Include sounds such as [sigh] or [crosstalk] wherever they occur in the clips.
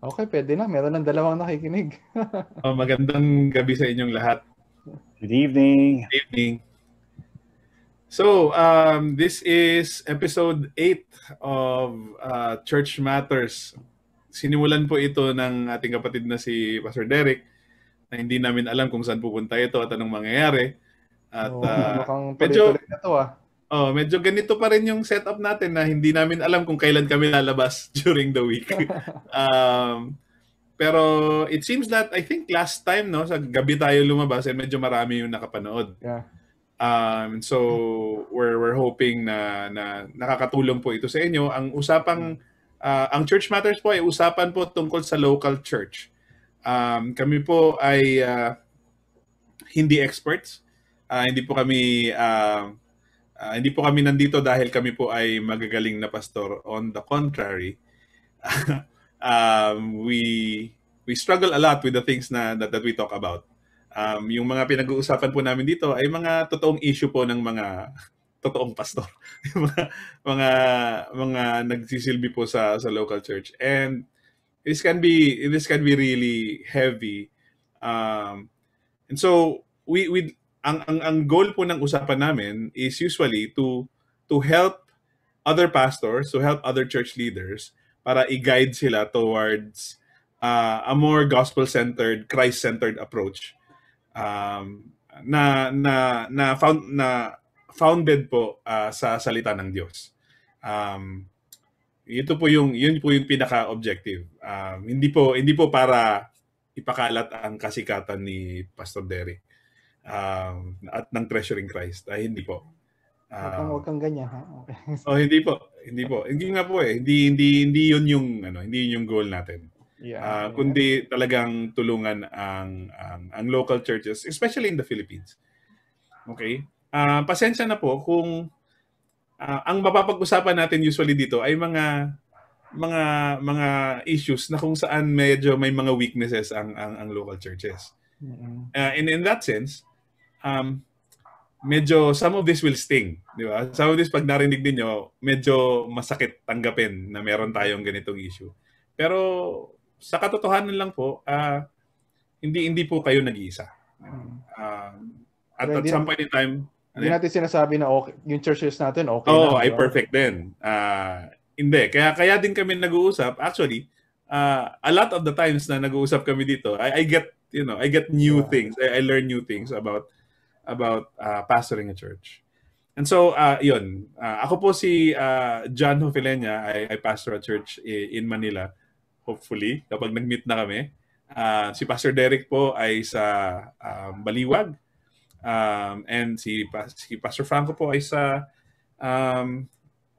Okay, pwede na. Meron ng dalawang nakikinig. [laughs] oh, magandang gabi sa inyong lahat. Good evening. Good evening. So, um, this is episode 8 of uh, Church Matters. Sinimulan po ito ng ating kapatid na si Pastor Derek na hindi namin alam kung saan pupunta ito at anong mangyayari. At oh, uh, medyo, na to ah. Oh, medyo ganito pa rin yung setup natin na hindi namin alam kung kailan kami lalabas [laughs] during the week. [laughs] um, pero it seems that I think last time no sa gabi tayo lumabas and medyo marami yung nakapanood. Yeah. Um, so we're we're hoping na na nakakatulong po ito sa inyo. Ang usapang uh, ang Church Matters po ay usapan po tungkol sa local church. Um, kami po ay uh, hindi experts. Uh, hindi po kami uh, Uh, hindi po kami nandito dahil kami po ay magagaling na pastor. On the contrary, [laughs] um, we we struggle a lot with the things na that, that we talk about. Um, yung mga pinag-uusapan po namin dito ay mga totoong issue po ng mga [laughs] totoong pastor. [laughs] mga mga mga nagsisilbi po sa sa local church. And this can be this can be really heavy. Um, and so we we ang ang ang goal po ng usapan namin is usually to to help other pastors, to help other church leaders para i-guide sila towards uh, a more gospel-centered, Christ-centered approach. Um, na na na found na founded po uh, sa salita ng Diyos. Um, ito po yung yun po yung pinaka-objective. Um, hindi po hindi po para ipakalat ang kasikatan ni Pastor Derek um, at ng Treasuring Christ. Ay, hindi po. Um, huwag kang ganyan, ha? Okay. [laughs] oh, hindi po. Hindi po. Hindi nga po eh. Hindi hindi hindi 'yun yung ano, hindi 'yun yung goal natin. Yeah, uh, yeah. kundi talagang tulungan ang, ang ang local churches, especially in the Philippines. Okay? Uh, pasensya na po kung uh, ang mapapag-usapan natin usually dito ay mga mga mga issues na kung saan medyo may mga weaknesses ang ang, ang local churches. Uh, and in that sense, um, medyo some of this will sting, di ba? Some of this pag narinig niyo, medyo masakit tanggapin na meron tayong ganitong issue. Pero sa katotohanan lang po, uh, hindi hindi po kayo nag-iisa. Uh, at at some point in time, hindi ano natin sinasabi na okay, yung churches natin okay oh, na. ay perfect din. Uh, hindi. Kaya kaya din kami nag-uusap. Actually, uh, a lot of the times na nag-uusap kami dito, I, I get, you know, I get new yeah. things. I, I learn new things about about uh, pastoring a church. And so, uh, yun. Uh, ako po si uh, John Hofilenya. I, I pastor a church in Manila. Hopefully, kapag nag-meet na kami. Uh, si Pastor Derek po ay sa um, Baliwag. Um, and si, si Pastor Franco po ay sa um,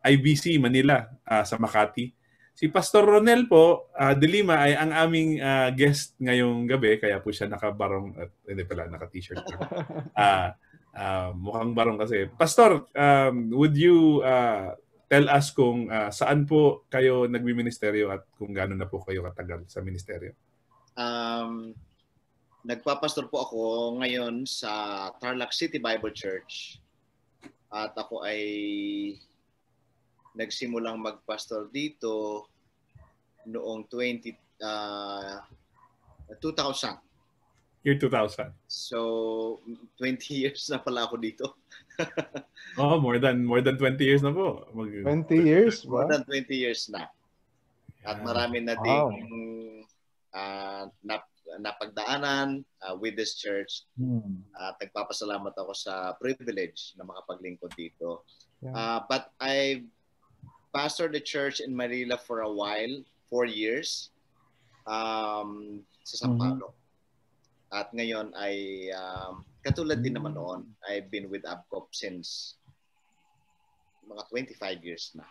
IBC Manila, uh, sa Makati. Si Pastor Ronel po, uh, Delima ay ang aming uh, guest ngayong gabi kaya po siya nakabarong at hindi pala naka-t-shirt. Uh, [laughs] uh, mukhang barong kasi. Pastor, um, would you uh, tell us kung uh, saan po kayo nagmi-ministeryo at kung gaano na po kayo katagal sa ministeryo? Um, nagpapastor po ako ngayon sa Tarlac City Bible Church. At ako ay nagsimulang magpastor dito noong 20 uh, 2000. Year 2000. So 20 years na pala ako dito. [laughs] oh, more than more than 20 years na po. Mag- 20 years? More than 20 years na. At marami na ding wow. uh, nap, napagdaanan uh, with this church. Hmm. At uh, nagpapasalamat ako sa privilege na makapaglingkod dito. Yeah. Uh, but I pastored the church in Manila for a while, four years, um, sa San Paulo. Mm-hmm. At ngayon ay um, katulad din naman noon, I've been with ABCOP since mga 25 years na.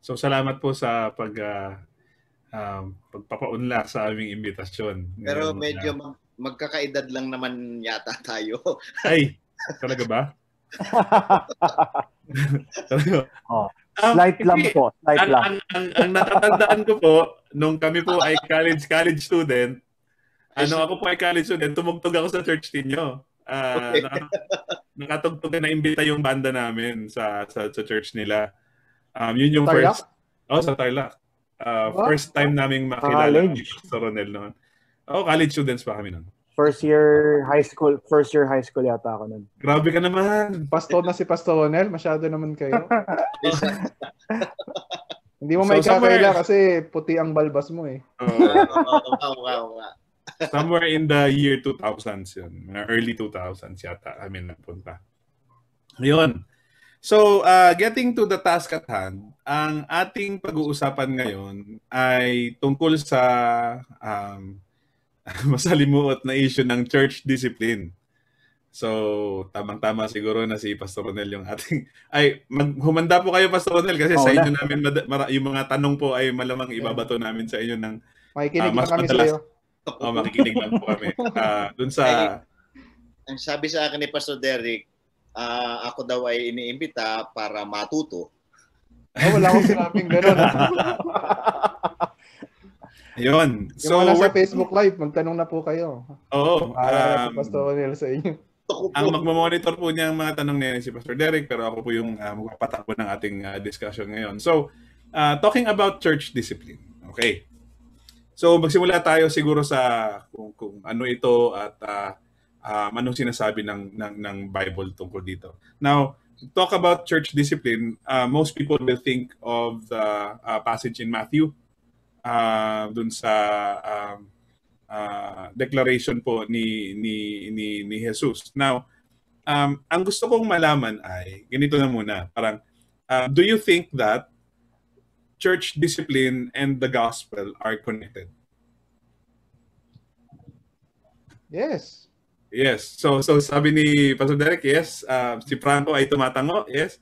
So salamat po sa pag uh, um, pagpapaunlak sa aming imbitasyon. Pero medyo uh, mag- magkakaedad lang naman yata tayo. Ay, [laughs] talaga ba? [laughs] oh, slight um, lang po, slight ang, lang. Ang, ang, ang natatandaan ko po, nung kami po ay college college student, ano ako po ay college student, tumugtog ako sa church ninyo. Uh, okay. nakatugtog na imbita yung banda namin sa sa, sa church nila. Um, yun yung Tarlac? first. Oh, sa Tarlac. Uh, first time naming makilala ni Pastor Ronel noon. Oh, college students pa kami noon. First year high school, first year high school yata ako noon. Grabe ka naman. Pastor na si Pastor Ronel, masyado naman kayo. [laughs] Hindi mo so, may kasi puti ang balbas mo eh. Uh, wow, wow, wow. somewhere in the year 2000s yun. Early 2000s yata kami nagpunta. Yun. So, uh, getting to the task at hand, ang ating pag-uusapan ngayon ay tungkol sa um, [laughs] masalimuot na issue ng church discipline. So, tamang-tama siguro na si Pastor Ronel yung ating... [laughs] Ay, mag, humanda po kayo, Pastor Ronel, kasi oh, sa inyo namin, yung mga tanong po ay malamang ibabato namin sa inyo ng... Makikinig uh, mas kami madalas. sa'yo. Oh, makikinig lang po kami. Uh, [laughs] dun sa... Ay, ang sabi sa akin ni Pastor Derek, uh, ako daw ay iniimbita para matuto. Oh, wala akong sinabing gano'n. Yun. So, yung nasa Facebook Live, magtanong na po kayo. Oo. Para um, Pastor Ronel sa inyo. Ang magmamonitor po niya ang mga tanong ni si Pastor Derek, pero ako po yung uh, magpapatakbo ng ating uh, discussion ngayon. So, uh, talking about church discipline. Okay. So, magsimula tayo siguro sa kung, kung ano ito at uh, um, anong sinasabi ng, ng, ng Bible tungkol dito. Now, to talk about church discipline, uh, most people will think of the uh, passage in Matthew uh, dun sa um, uh, declaration po ni ni ni, ni Jesus. Now, um, ang gusto kong malaman ay ganito na muna, parang uh, do you think that church discipline and the gospel are connected? Yes. Yes. So so sabi ni Pastor Derek, yes. Uh, si Franco ay tumatango, yes.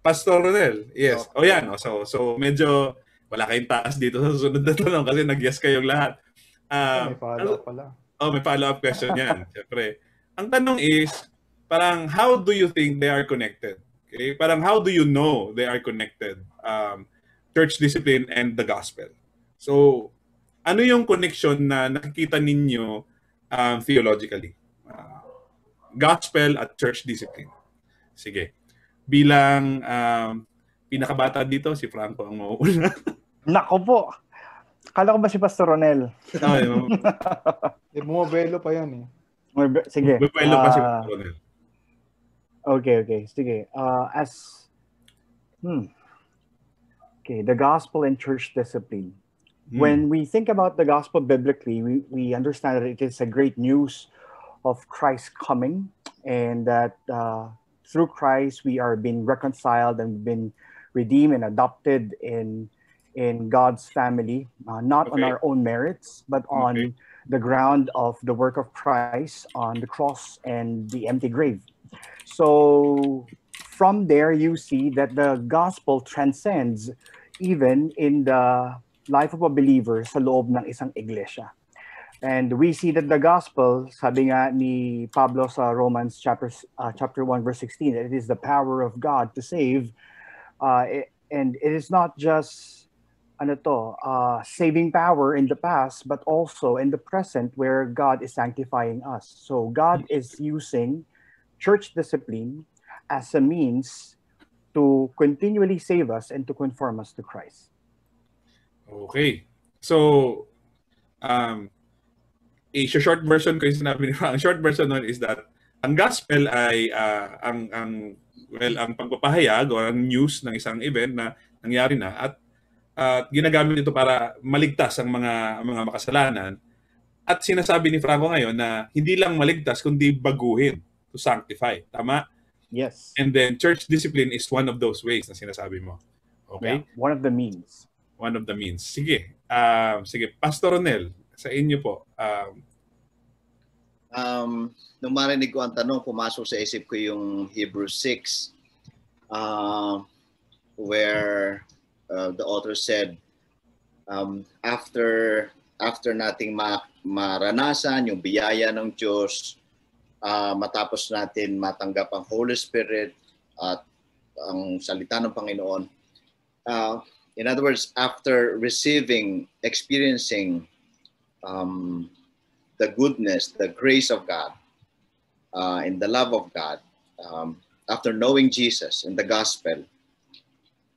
Pastor Ronel, yes. O oh, yan. Oh, so so medyo wala kayong taas dito sa susunod na tanong kasi nag-yes kayong lahat. Uh, may follow-up pala. Oh, may follow-up question yan. [laughs] Siyempre. Ang tanong is, parang how do you think they are connected? Okay? Parang how do you know they are connected? Um, church discipline and the gospel. So, ano yung connection na nakikita ninyo um, theologically? Uh, gospel at church discipline. Sige. Bilang um, pinakabata dito, si Franco ang mauuna. [laughs] Nako po. Kala ko ba si Pastor Ronel? Ay, no. [laughs] eh, bumabelo pa yan eh. Sige. Bumabelo pa si ah, Pastor Ronel. Okay, okay. Sige. Uh, as, hmm. Okay, the gospel and church discipline. Hmm. When we think about the gospel biblically, we, we understand that it is a great news of Christ coming and that uh, through Christ we are being reconciled and been redeemed and adopted in in God's family, uh, not okay. on our own merits, but on okay. the ground of the work of Christ on the cross and the empty grave. So from there, you see that the gospel transcends even in the life of a believer sa loob ng isang iglesia. And we see that the gospel, sabi nga ni Pablo sa Romans chapter, uh, chapter 1, verse 16, that it is the power of God to save. Uh, it, and it is not just ano to, uh, saving power in the past, but also in the present where God is sanctifying us. So God is using church discipline as a means to continually save us and to conform us to Christ. Okay. So, um, a short version ko yung sinabi ni Ang short version nun is that ang gospel ay uh, ang ang well ang pagpapahayag o ang news ng isang event na nangyari na at at ginagamit ito para maligtas ang mga mga makasalanan. At sinasabi ni Franco ngayon na hindi lang maligtas kundi baguhin to sanctify. Tama? Yes. And then church discipline is one of those ways na sinasabi mo. Okay? Yeah, one of the means. One of the means. Sige. Uh, sige, Pastor Ronel, sa inyo po. Um, um, nung marinig ko ang tanong, pumasok sa isip ko yung Hebrews 6 uh, where uh, the author said, um, after after nating ma- maranasan yung biyaya ng Diyos, uh, matapos natin matanggap ang Holy Spirit at ang salita ng Panginoon. Uh, in other words, after receiving, experiencing um, the goodness, the grace of God, uh, and the love of God, um, after knowing Jesus and the gospel,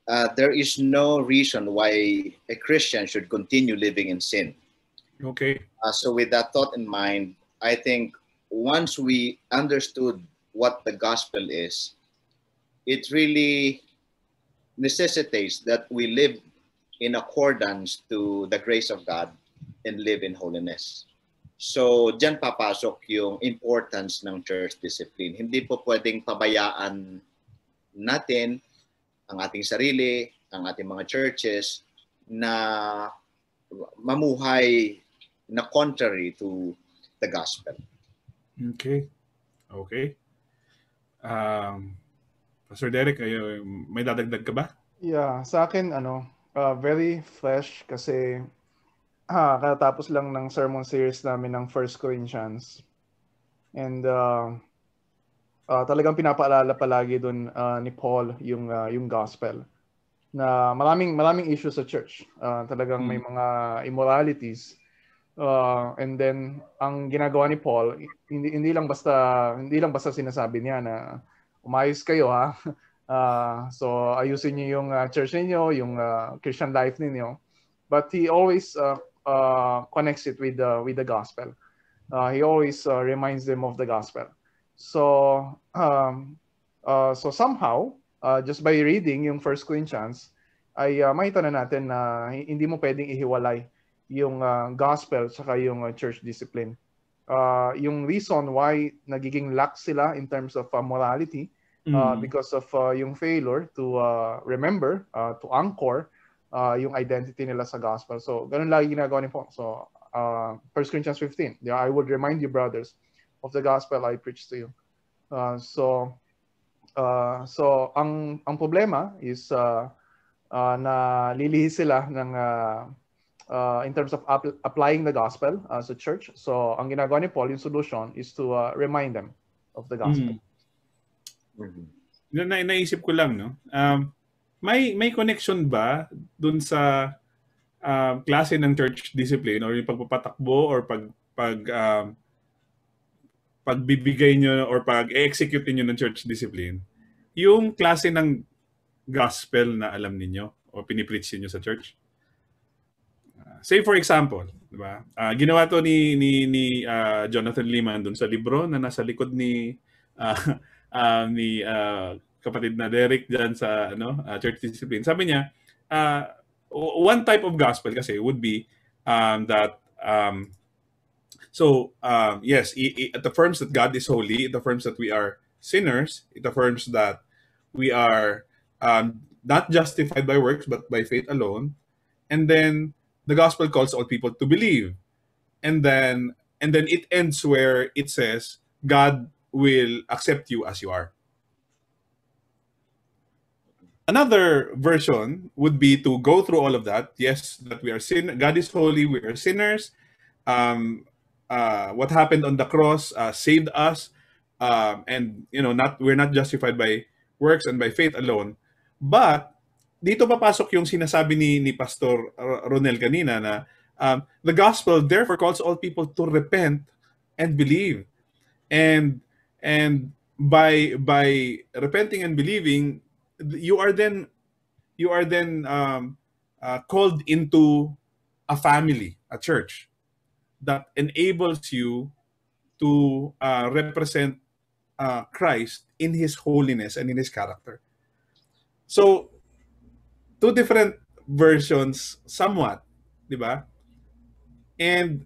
uh, there is no reason why a Christian should continue living in sin. Okay. Uh, so with that thought in mind, I think once we understood what the gospel is, it really necessitates that we live in accordance to the grace of God and live in holiness. So, diyan papasok yung importance ng church discipline. Hindi po pwedeng pabayaan natin ang ating sarili, ang ating mga churches na mamuhay na contrary to the gospel. Okay. Okay. Um, Pastor Derek, may dadagdag ka ba? Yeah, sa akin ano, uh, very fresh kasi ah, katapos lang ng sermon series namin ng First Corinthians. And uh, uh, talagang pinapaalala palagi doon uh, ni Paul yung uh, yung gospel na maraming maraming issues sa church. Uh, talagang may mga immoralities. Uh, and then ang ginagawa ni Paul, hindi hindi lang basta hindi lang basta sinasabi niya na umayos kayo ha. [laughs] Uh, so ayusin niyo yung uh, church niyo, yung uh, Christian life niyo. But he always uh, uh, connects it with the with the gospel. Uh, he always uh, reminds them of the gospel. So um, uh, so somehow uh, just by reading yung First Corinthians ay uh, makita na natin na hindi mo pwedeng ihiwalay yung uh, gospel saka yung uh, church discipline. Uh, yung reason why nagiging lax sila in terms of uh, morality uh, Mm. because of uh, yung failure to uh, remember, uh, to anchor uh, yung identity nila sa gospel. So, ganun lagi ginagawa ni Paul. So, uh, 1 Corinthians 15, yeah, I would remind you, brothers, of the gospel I preached to you. Uh, so, uh, so ang ang problema is uh, uh, na lilihis sila ng uh, uh, in terms of ap- applying the gospel uh, sa church. So, ang ginagawa ni Paul, yung solution is to uh, remind them of the gospel. Mm. Na, na, naisip ko lang, no? Um, may may connection ba dun sa um, klase ng church discipline or yung pagpapatakbo or pag pag um, pagbibigay nyo or pag-execute niyo ng church discipline? Yung klase ng gospel na alam ninyo o pinipreach niyo sa church? Uh, say for example di ba? Ah, ginawa to ni ni ni ah, Jonathan Liman dun sa libro na nasa likod ni ah, [laughs] ah, ni ah, kapatid na Derek dyan sa ano ah, church discipline. Sabi niya, ah, one type of gospel kasi would be um, that um, so um, yes, i- i- it affirms that God is holy. It affirms that we are sinners. It affirms that we are um, not justified by works but by faith alone. And then the gospel calls all people to believe. And then and then it ends where it says God will accept you as you are. Another version would be to go through all of that. Yes, that we are sin. God is holy. We are sinners. Um, uh, what happened on the cross uh, saved us, um, and you know, not we're not justified by works and by faith alone. But dito papasok yung sinasabi ni ni Pastor Ronel kanina na um, the gospel therefore calls all people to repent and believe, and and by by repenting and believing you are then you are then um, uh, called into a family a church that enables you to uh, represent uh, Christ in his holiness and in his character. So two different versions somewhat di and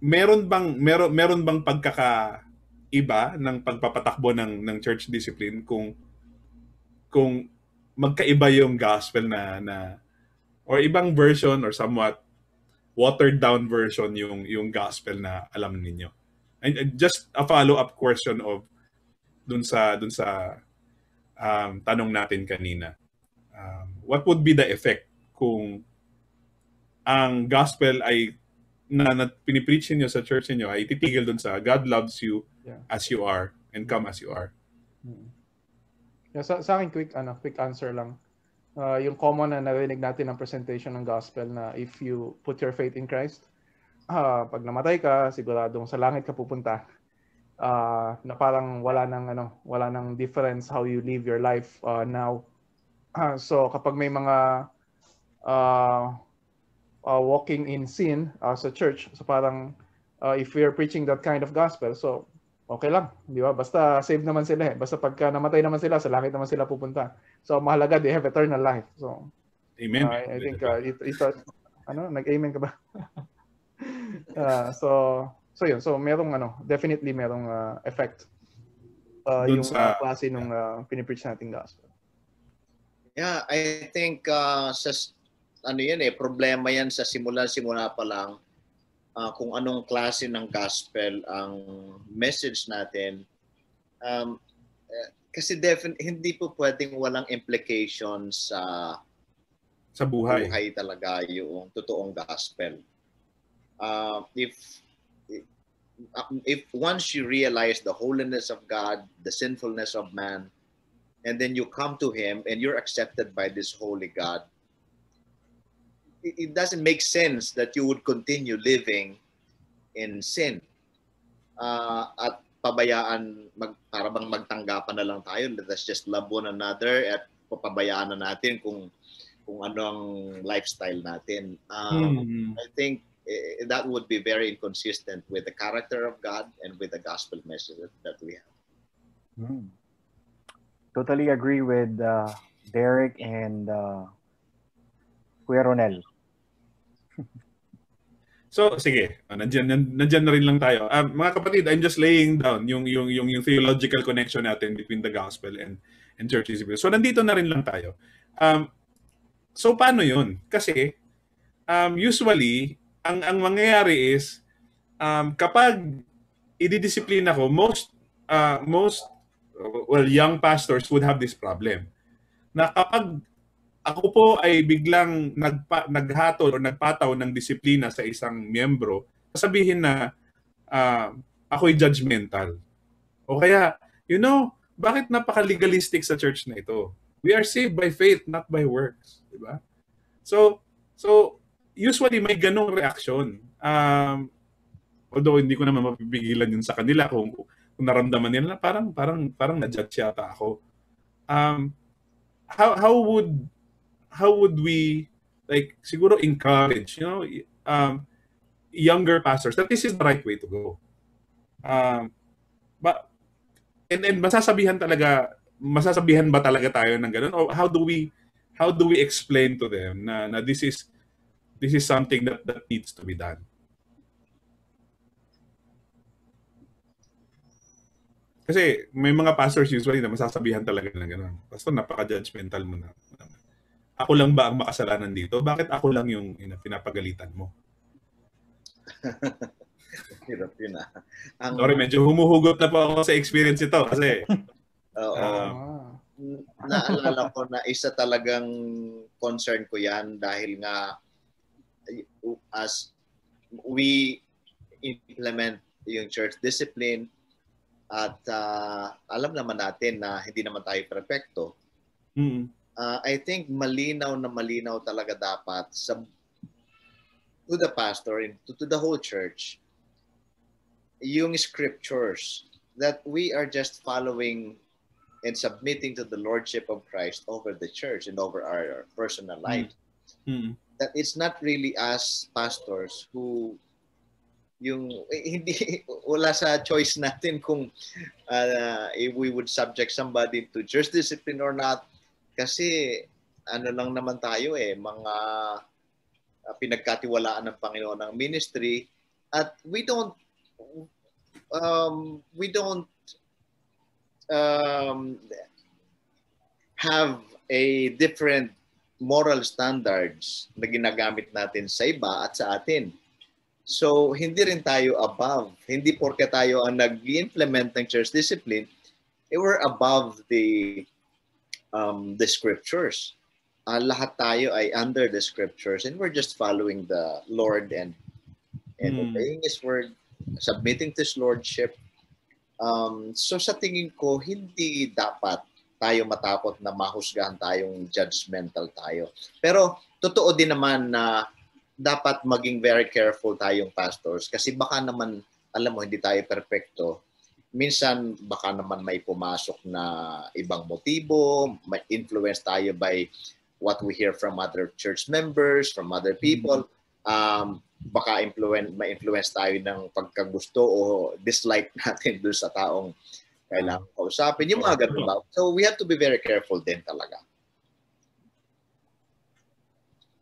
meron bang meron meron bang pagkakaiba ng pagpapatakbo ng ng church discipline kung kung magkaiba yung gospel na na or ibang version or somewhat watered down version yung yung gospel na alam ninyo. And, and just a follow up question of dun sa dun sa um, tanong natin kanina. Um, what would be the effect kung ang gospel ay na, na pinipreach niyo sa church niyo ay titigil dun sa God loves you Yeah. as you are and come as you are. Mm. Sa, sa akin, quick, ano, quick answer lang. Uh, yung common na narinig natin ng presentation ng gospel na if you put your faith in Christ, ah, pag namatay ka, siguradong sa langit ka pupunta. Ah, na parang wala nang ano, wala nang difference how you live your life uh, now Uh, so kapag may mga uh, uh, walking in sin uh, sa church, so parang uh, if we are preaching that kind of gospel, so okay lang, di ba? Basta save naman sila eh. Basta pagka namatay naman sila, sa langit naman sila pupunta. So mahalaga, they have eternal life. So Amen. Uh, I think uh, ito, ito, ano, nag-amen ka ba? [laughs] uh, so so yun, so merong ano, definitely merong uh, effect uh, yung sa, uh, klase nung uh, pinipreach nating gospel. Yeah, I think uh, sa ano yan eh, problema yan sa simula-simula pa lang uh, kung anong klase ng gospel ang message natin. Um, eh, kasi definitely hindi po pwedeng walang implications sa sa buhay. buhay talaga yung totoong gospel. Uh, if if once you realize the holiness of God, the sinfulness of man, and then you come to Him and you're accepted by this holy God, it, doesn't make sense that you would continue living in sin. Uh, at pabayaan, mag, para bang magtanggapan na lang tayo, let us just love one another at papabayaan na natin kung kung ano ang lifestyle natin. Um, mm-hmm. I think eh, that would be very inconsistent with the character of God and with the gospel message that, that we have. Mm. Totally agree with uh, Derek and uh, Kuya Ronel. So sige, uh, nandiyan, nandiyan na rin lang tayo. Uh, mga kapatid, I'm just laying down yung yung yung yung theological connection natin between the gospel and and church discipline. So nandito na rin lang tayo. Um, so paano 'yun? Kasi um, usually ang ang mangyayari is um, kapag ididisiplina ko, most uh, most well young pastors would have this problem. Na kapag ako po ay biglang nagpa, naghatol o nagpataw ng disiplina sa isang miyembro, sasabihin na uh, ako'y judgmental. O kaya, you know, bakit napaka-legalistic sa church na ito? We are saved by faith, not by works. Di ba? So, so usually may ganong reaksyon. Um, although hindi ko naman mapipigilan yun sa kanila kung, kung naramdaman nila na parang parang parang na-judge yata ako. Um, how how would how would we like siguro encourage you know um, younger pastors that this is the right way to go. Um, but and and masasabihan talaga masasabihan ba talaga tayo ng ganun? Or how do we how do we explain to them na, na this is this is something that that needs to be done? Kasi may mga pastors usually na masasabihan talaga ng gano'n. Pastor, napaka-judgmental mo na ako lang ba ang makasalanan dito? Bakit ako lang yung ina, pinapagalitan mo? [laughs] Hirap yun ah. Ang... Sorry, medyo humuhugot na po ako sa experience ito kasi [laughs] Oo. Uh, naalala ko na isa talagang concern ko yan dahil nga as we implement yung church discipline at uh, alam naman natin na hindi naman tayo perfecto. Mm-hmm uh, I think malinaw na malinaw talaga dapat sa to the pastor and to, to the whole church yung scriptures that we are just following and submitting to the lordship of Christ over the church and over our personal hmm. life. Mm-hmm. That it's not really us pastors who yung eh, hindi [laughs] wala sa choice natin kung uh, if we would subject somebody to church discipline or not kasi ano lang naman tayo eh, mga uh, pinagkatiwalaan ng Panginoon ng ministry at we don't um, we don't um, have a different moral standards na ginagamit natin sa iba at sa atin. So, hindi rin tayo above. Hindi porke tayo ang nag-implement ng church discipline, eh, we're above the um, the scriptures. Uh, lahat tayo ay under the scriptures and we're just following the Lord and and mm. obeying His word, submitting to His lordship. Um, so sa tingin ko, hindi dapat tayo matakot na mahusgahan tayong judgmental tayo. Pero totoo din naman na dapat maging very careful tayong pastors kasi baka naman, alam mo, hindi tayo perfecto minsan baka naman may pumasok na ibang motibo, may influence tayo by what we hear from other church members, from other people. Um, baka influence, ma-influence tayo ng pagkagusto o dislike [laughs] natin doon sa taong kailangan kausapin. Yung mga ganun ba? So we have to be very careful din talaga.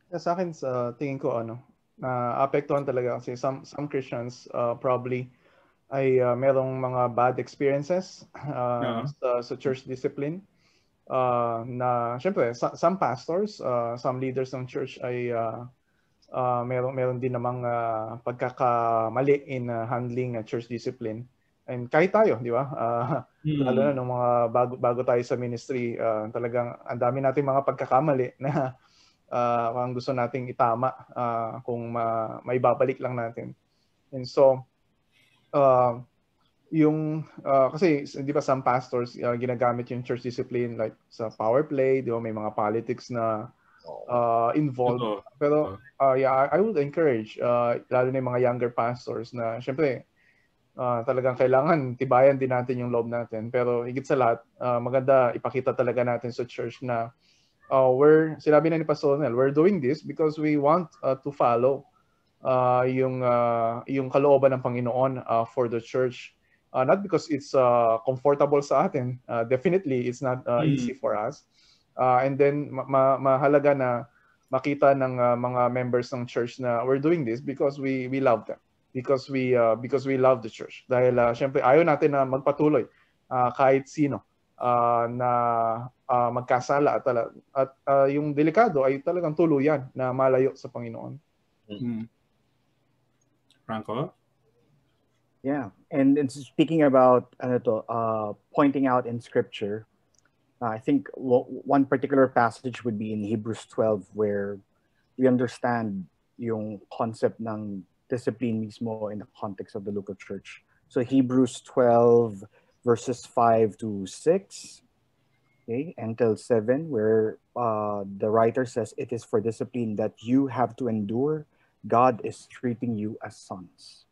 Yeah, sa akin, sa tingin ko, ano, na apektuhan talaga kasi some, some Christians uh, probably ay uh, merong mga bad experiences [laughs] uh, yeah. sa, sa church discipline. Uh, na syempre some pastors, uh, some leaders ng church ay uh, uh, meron meron din namang uh, pagkakamali in uh, handling uh, church discipline. And kahit tayo, di ba? Uh, mm. Lalo na nung mga bago, bago tayo sa ministry, uh, talagang ang dami nating mga pagkakamali [laughs] na uh, ang gusto nating itama uh, kung ma, maibabalik lang natin. And so, uh, yung uh, kasi di ba some pastors uh, ginagamit yung church discipline like sa power play, di ba may mga politics na uh, involved. Pero uh, yeah, I would encourage uh, lalo na yung mga younger pastors na syempre uh, talagang kailangan tibayan din natin yung loob natin. Pero higit sa lahat, uh, maganda ipakita talaga natin sa church na uh, we're, sinabi na ni Pastor Nel, we're doing this because we want uh, to follow uh, yung, uh, yung kalooban ng Panginoon uh, for the church. Uh, not because it's uh, comfortable sa atin. Uh, definitely, it's not uh, mm. easy for us. Uh, and then ma- mahalaga na makita ng uh, mga members ng church na we're doing this because we we love them because we uh, because we love the church dahil uh, syempre ayaw natin na magpatuloy uh, kahit sino uh, na uh, magkasala at, at uh, yung delikado ay talagang tuluyan na malayo sa Panginoon. Mm-hmm. Franco? Yeah, and, and speaking about uh, pointing out in scripture, Uh, I think one particular passage would be in Hebrews 12 where we understand yung concept ng discipline mismo in the context of the local church. So Hebrews 12 verses 5 to 6 okay, until 7 where uh, the writer says it is for discipline that you have to endure. God is treating you as sons.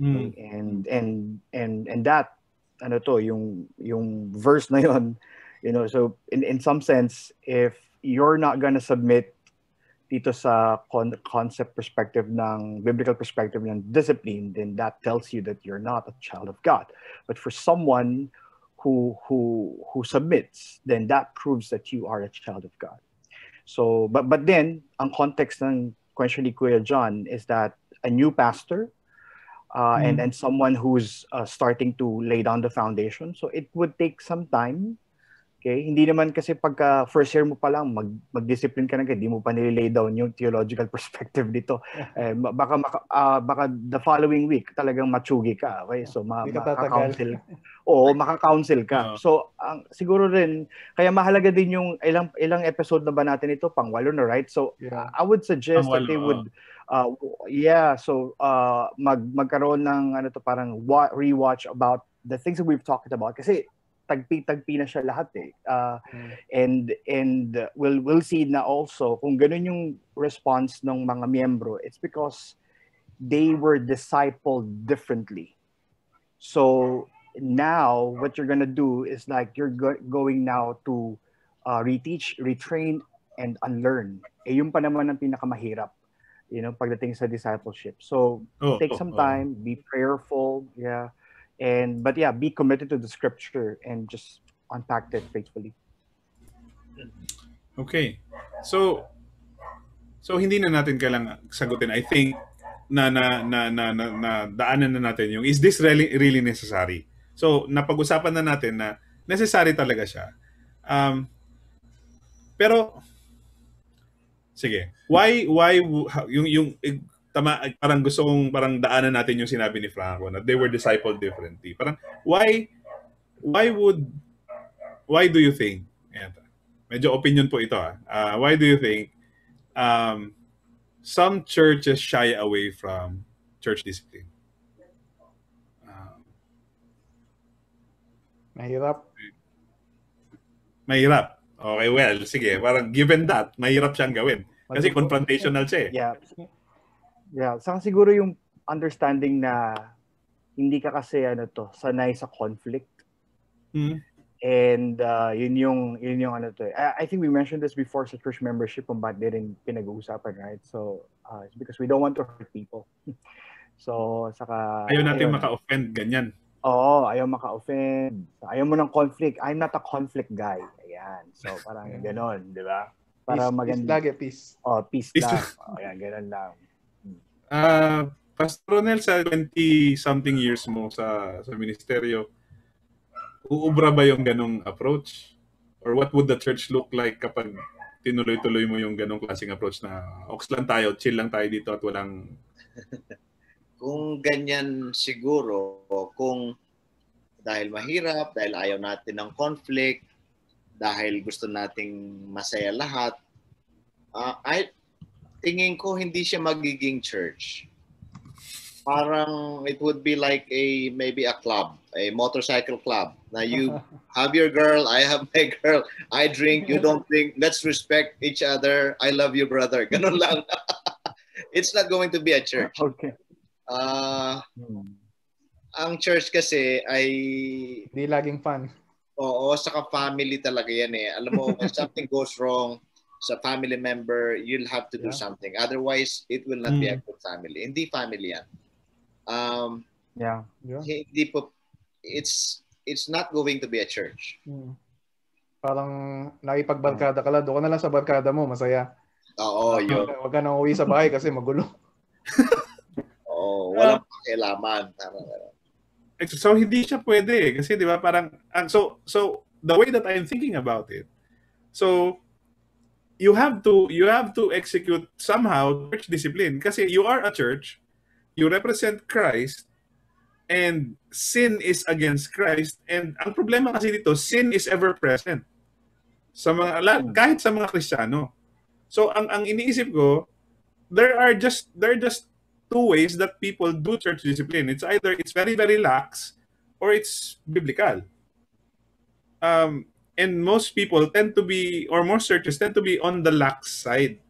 Mm. And and and and that ano to yung yung verse na yon you know so in, in some sense if you're not gonna submit dito sa con- concept perspective ng biblical perspective ng discipline then that tells you that you're not a child of God but for someone who who who submits then that proves that you are a child of God so but but then ang context ng question ni Kuya John is that a new pastor uh, mm. and and someone who's uh, starting to lay down the foundation so it would take some time Okay? Hindi naman kasi pagka first year mo pa lang, mag, mag-discipline ka na, hindi mo pa nililay down yung theological [laughs] perspective dito. Eh, baka, maka, uh, baka the following week talagang matsugi ka. Okay? So, ma- maka-counsel. Oo, maka-counsel ka. Uh-huh. So, ang, siguro rin, kaya mahalaga din yung ilang, ilang episode na ba natin ito? Pang walo na, right? So, yeah. I would suggest Pangwalo, that they would, uh, yeah, so, uh, mag, magkaroon ng, ano to, parang wa- rewatch about the things that we've talked about. Kasi, tagpi-tagpi na siya lahat eh. Uh, mm. And and we'll we'll see na also kung ganun yung response ng mga miyembro, it's because they were discipled differently. So now what you're gonna do is like you're go- going now to uh, reteach, retrain, and unlearn. Eh yung pa naman ang pinakamahirap you know pagdating sa discipleship. So oh, take oh, some time, oh. be prayerful, yeah and but yeah be committed to the scripture and just unpack it faithfully. Okay. So so hindi na natin kailangan sagutin. I think na na na na, na, na daanan na natin yung is this really really necessary? So napag-usapan na natin na necessary talaga siya. Um pero sige. Why why yung yung tama parang gusto kong parang daanan natin yung sinabi ni Franco na they were discipled differently. Parang why why would why do you think ayan, medyo opinion po ito ah. Uh, why do you think um, some churches shy away from church discipline? Um, mahirap. Mahirap. Okay, well, sige. Parang given that, mahirap siyang gawin. Kasi confrontational siya eh. Yeah. Yeah, saka siguro yung understanding na hindi ka kasi ano to, sanay sa conflict. Mm. And uh, yun yung yun yung ano to. Eh. I, I think we mentioned this before sa church membership kung bakit din pinag-uusapan, right? So, uh, it's because we don't want to hurt people. [laughs] so, saka ayaw natin ayun. maka-offend ganyan. Oo, ayaw maka-offend. Ayaw mo ng conflict. I'm not a conflict guy. Ayan. So, parang yeah. ganon, di ba? Para peace, maganda. Peace lagi, peace. Oh, peace, peace lang. Oh, ayan, ganon lang. Ah, uh, Pastor Ronel, sa 20-something years mo sa sa ministeryo, uubra ba yung ganong approach? Or what would the church look like kapag tinuloy-tuloy mo yung ganong klaseng approach na ox lang tayo, chill lang tayo dito at walang... [laughs] kung ganyan siguro, kung dahil mahirap, dahil ayaw natin ng conflict, dahil gusto nating masaya lahat, uh, I, tingin ko hindi siya magiging church parang it would be like a maybe a club, a motorcycle club. Now you [laughs] have your girl, I have my girl. I drink, you don't drink. Let's respect each other. I love you, brother. [laughs] Ganun lang. [laughs] it's not going to be a church. Okay. Uh, ang church kasi ay hindi laging fun. Oo, saka family talaga yan eh. Alam mo, when something goes wrong sa family member, you'll have to do yeah. something. Otherwise, it will not mm. be a good family. Hindi family yan. Um, yeah. yeah. Hindi po, it's, it's not going to be a church. Hmm. Parang nakipagbarkada ka lang, doon ka na lang sa barkada mo, masaya. Oo, uh, yun. Huwag ka nang uwi sa bahay kasi magulo. [laughs] Oo, walang pakialaman. So hindi siya pwede eh. kasi 'di ba parang so so the way that I'm thinking about it. So you have to you have to execute somehow church discipline. Kasi you are a church you represent Christ and sin is against Christ. And ang problema kasi dito sin is ever present sa mga hmm. kahit sa mga Kristiyano. So ang ang iniisip ko there are just there are just two ways that people do church discipline. It's either it's very very lax or it's biblical. Um and most people tend to be or most churches tend to be on the lax side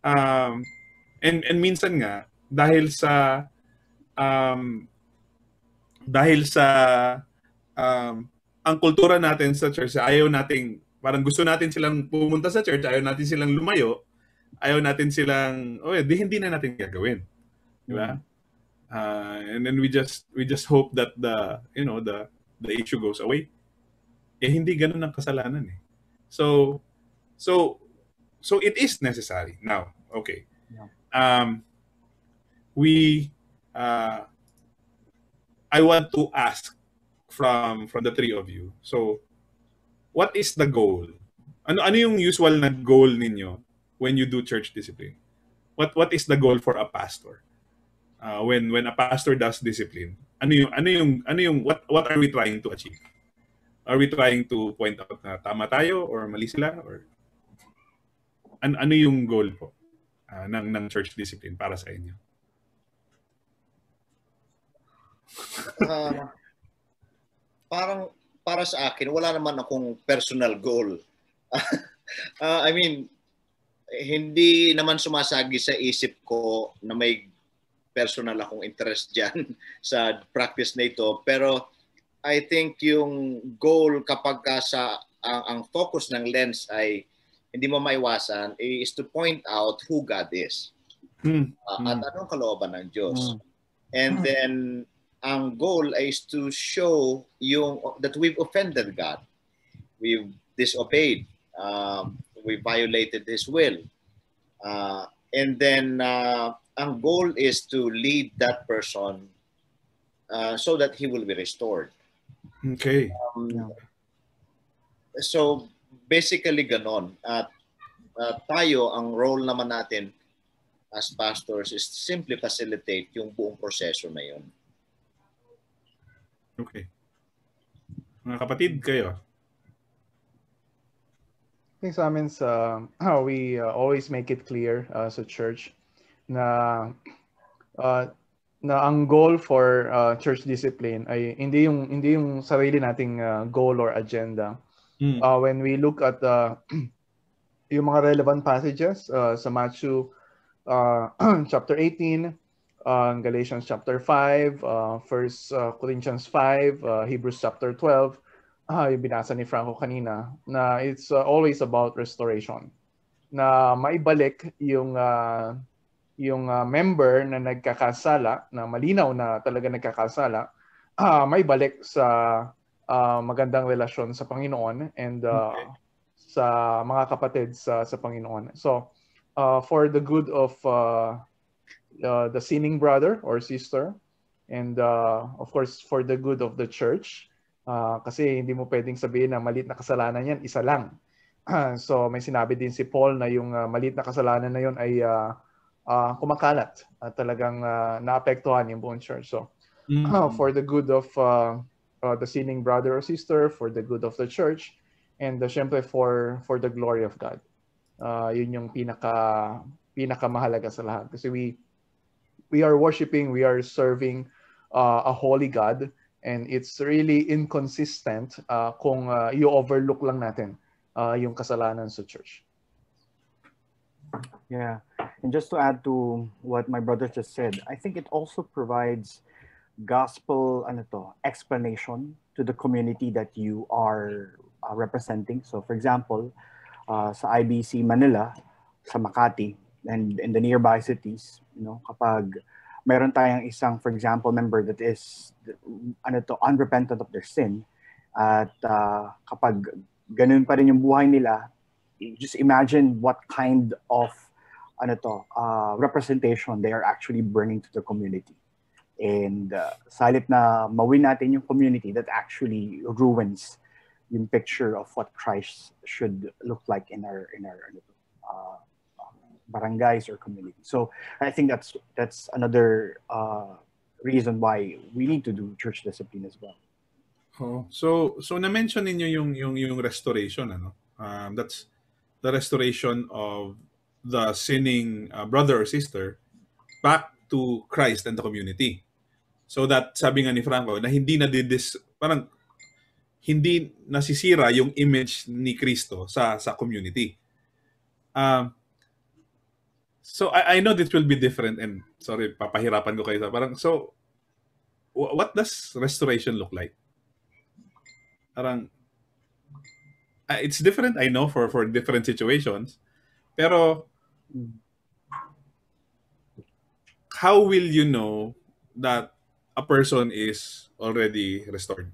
um and and minsan nga dahil sa um, dahil sa um, ang kultura natin sa church, ayaw nating parang gusto natin silang pumunta sa church, ayaw natin silang lumayo, ayaw natin silang oh, di hindi na natin gagawin. Di ba? Uh, and then we just we just hope that the you know the the issue goes away. Eh hindi ganoon ang kasalanan eh. So so so it is necessary now. Okay. Um we uh, I want to ask from from the three of you. So, what is the goal? Ano ano yung usual na goal ninyo when you do church discipline? What what is the goal for a pastor? Uh, when when a pastor does discipline, ano yung ano yung ano yung what what are we trying to achieve? Are we trying to point out na tama tayo or mali sila or an, ano yung goal po uh, ng ng church discipline para sa inyo? uh, parang para sa akin, wala naman akong personal goal. uh, [laughs] I mean, hindi naman sumasagi sa isip ko na may personal akong interest dyan [laughs] sa practice na ito. Pero I think yung goal kapag ka sa ang, ang focus ng lens ay hindi mo maiwasan is to point out who God is. Mm. Uh, at anong kalooban ng Diyos. Mm. And then ang goal is to show yung that we've offended God. We've disobeyed. Um, we violated His will. Uh, and then uh, ang goal is to lead that person uh, so that he will be restored. Okay. Um, so basically ganon. At uh, tayo, ang role naman natin as pastors is simply facilitate yung buong proseso na yun. Okay. Mga kapatid, kayo? I think sa amin sa how [clears throat] we uh, always make it clear uh, sa church na uh, na ang goal for uh, church discipline ay hindi yung hindi yung sarili nating uh, goal or agenda. Mm. Uh, when we look at uh, [clears throat] yung mga relevant passages uh, sa Matthew uh, [clears throat] chapter 18 uh, Galatians chapter 5, uh, 1 uh, Corinthians 5, uh, Hebrews chapter 12, uh, yung binasa ni Franco kanina, na it's uh, always about restoration. Na maibalik yung uh, yung uh, member na nagkakasala, na malinaw na talaga nagkakasala, uh, may balik sa uh, magandang relasyon sa Panginoon and uh, okay. sa mga kapatid sa sa Panginoon. So, uh, for the good of uh, uh, the sinning brother or sister and uh, of course for the good of the church, uh, kasi hindi mo pwedeng sabihin na malit na kasalanan yan, isa lang. [clears throat] so, may sinabi din si Paul na yung uh, malit na kasalanan na yon ay uh, uh, kumakalat at talagang uh, naapektuhan yung buong church. So, mm-hmm. uh, [clears throat] for the good of uh, uh, the sinning brother or sister, for the good of the church, and uh, syempre for for the glory of God. Uh, yun yung pinaka pinakamahalaga sa lahat kasi we we are worshiping, we are serving uh, a holy God and it's really inconsistent uh, kung uh, i-overlook lang natin uh, yung kasalanan sa church. Yeah. And just to add to what my brother just said, I think it also provides gospel ano to, explanation to the community that you are uh, representing. So for example, uh, sa IBC Manila, sa Makati, and in the nearby cities, you know, kapag mayroon tayong isang, for example, member that is ano to, unrepentant of their sin, at uh, kapag ganun pa rin yung buhay nila, just imagine what kind of ano to, uh, representation they are actually bringing to the community. And uh, sa halip na mawin natin yung community that actually ruins yung picture of what Christ should look like in our in our uh, barangays or community. So I think that's that's another uh, reason why we need to do church discipline as well. Oh, so so na-mention ninyo yung yung yung restoration ano. Um, that's the restoration of the sinning uh, brother or sister back to Christ and the community. So that sabi nga ni Franco na hindi na didis parang hindi nasisira yung image ni Kristo sa sa community. Um, so I, I know this will be different and sorry papahirapan ko kayo sa parang so what does restoration look like? Parang uh, it's different I know for for different situations. Pero how will you know that a person is already restored?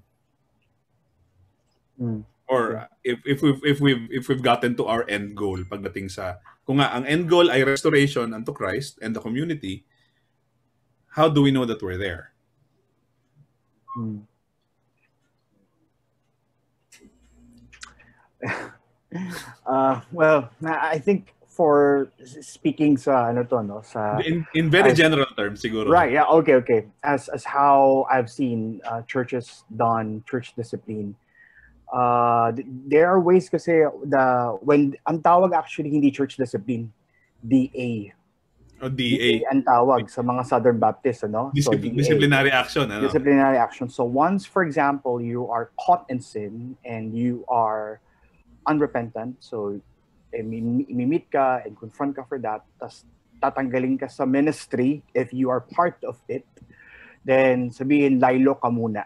Mm. Or if if we've if we've if we've gotten to our end goal pagdating sa kung nga ang end goal ay restoration unto Christ and the community, how do we know that we're there? Mm. [laughs] uh, well, I think for speaking sa ano to no sa in, in very as, general terms siguro right yeah okay okay as as how i've seen uh, churches done church discipline uh there are ways kasi the when ang tawag actually hindi church discipline DA Oh, DA. DA ang tawag sa mga Southern Baptists, ano? Discipl- so, disciplinary action, ano? Disciplinary action. So once, for example, you are caught in sin and you are unrepentant, so eh, meet ka and confront ka for that, tas tatanggalin ka sa ministry if you are part of it, then sabihin, laylo ka muna.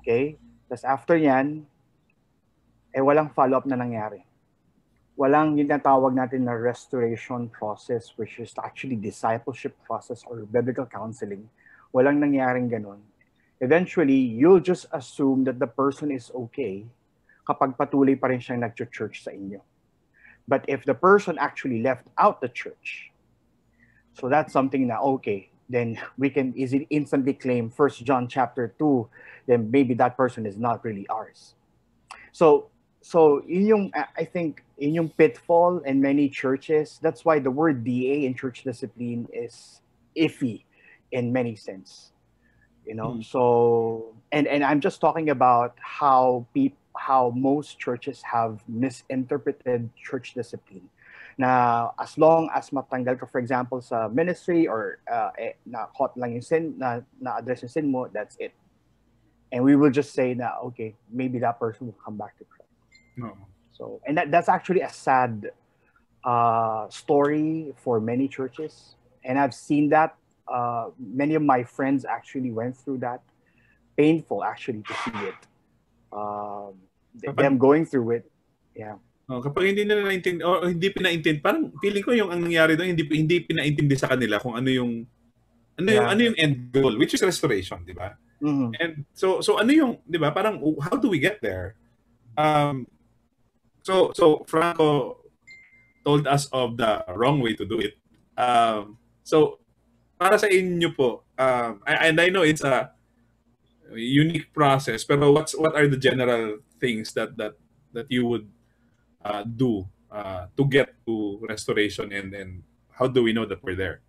Okay? tas after yan, eh walang follow-up na nangyari. Walang yung natawag natin na restoration process, which is actually discipleship process or biblical counseling. Walang nangyaring ganun. Eventually, you'll just assume that the person is okay kapag patuloy pa rin siyang nag-church sa inyo. But if the person actually left out the church, so that's something that okay, then we can easily instantly claim First John chapter two, then maybe that person is not really ours. So so in yung I think in yung pitfall in many churches, that's why the word DA in church discipline is iffy in many sense. You know, mm. so and and I'm just talking about how people how most churches have misinterpreted church discipline. Na as long as matanggal ka, for example, sa ministry or uh, eh, na caught lang yung sin, na, na address yung sin mo, that's it. And we will just say na, okay, maybe that person will come back to Christ. No. So, and that, that's actually a sad uh, story for many churches. And I've seen that uh, many of my friends actually went through that. Painful actually to see it. Um, them going through it. Yeah. Oh, kapag hindi nila naintindi o hindi pinaintindi, parang feeling ko yung ang nangyari doon hindi hindi pinaintindi sa kanila kung ano yung ano yeah. yung ano yung end goal which is restoration, di ba? Mm-hmm. And so so ano yung, di ba? Parang how do we get there? Um so so Franco told us of the wrong way to do it. Um so para sa inyo po, um and I know it's a unique process pero what's what are the general things that that that you would uh, do uh, to get to restoration and and how do we know that we're there?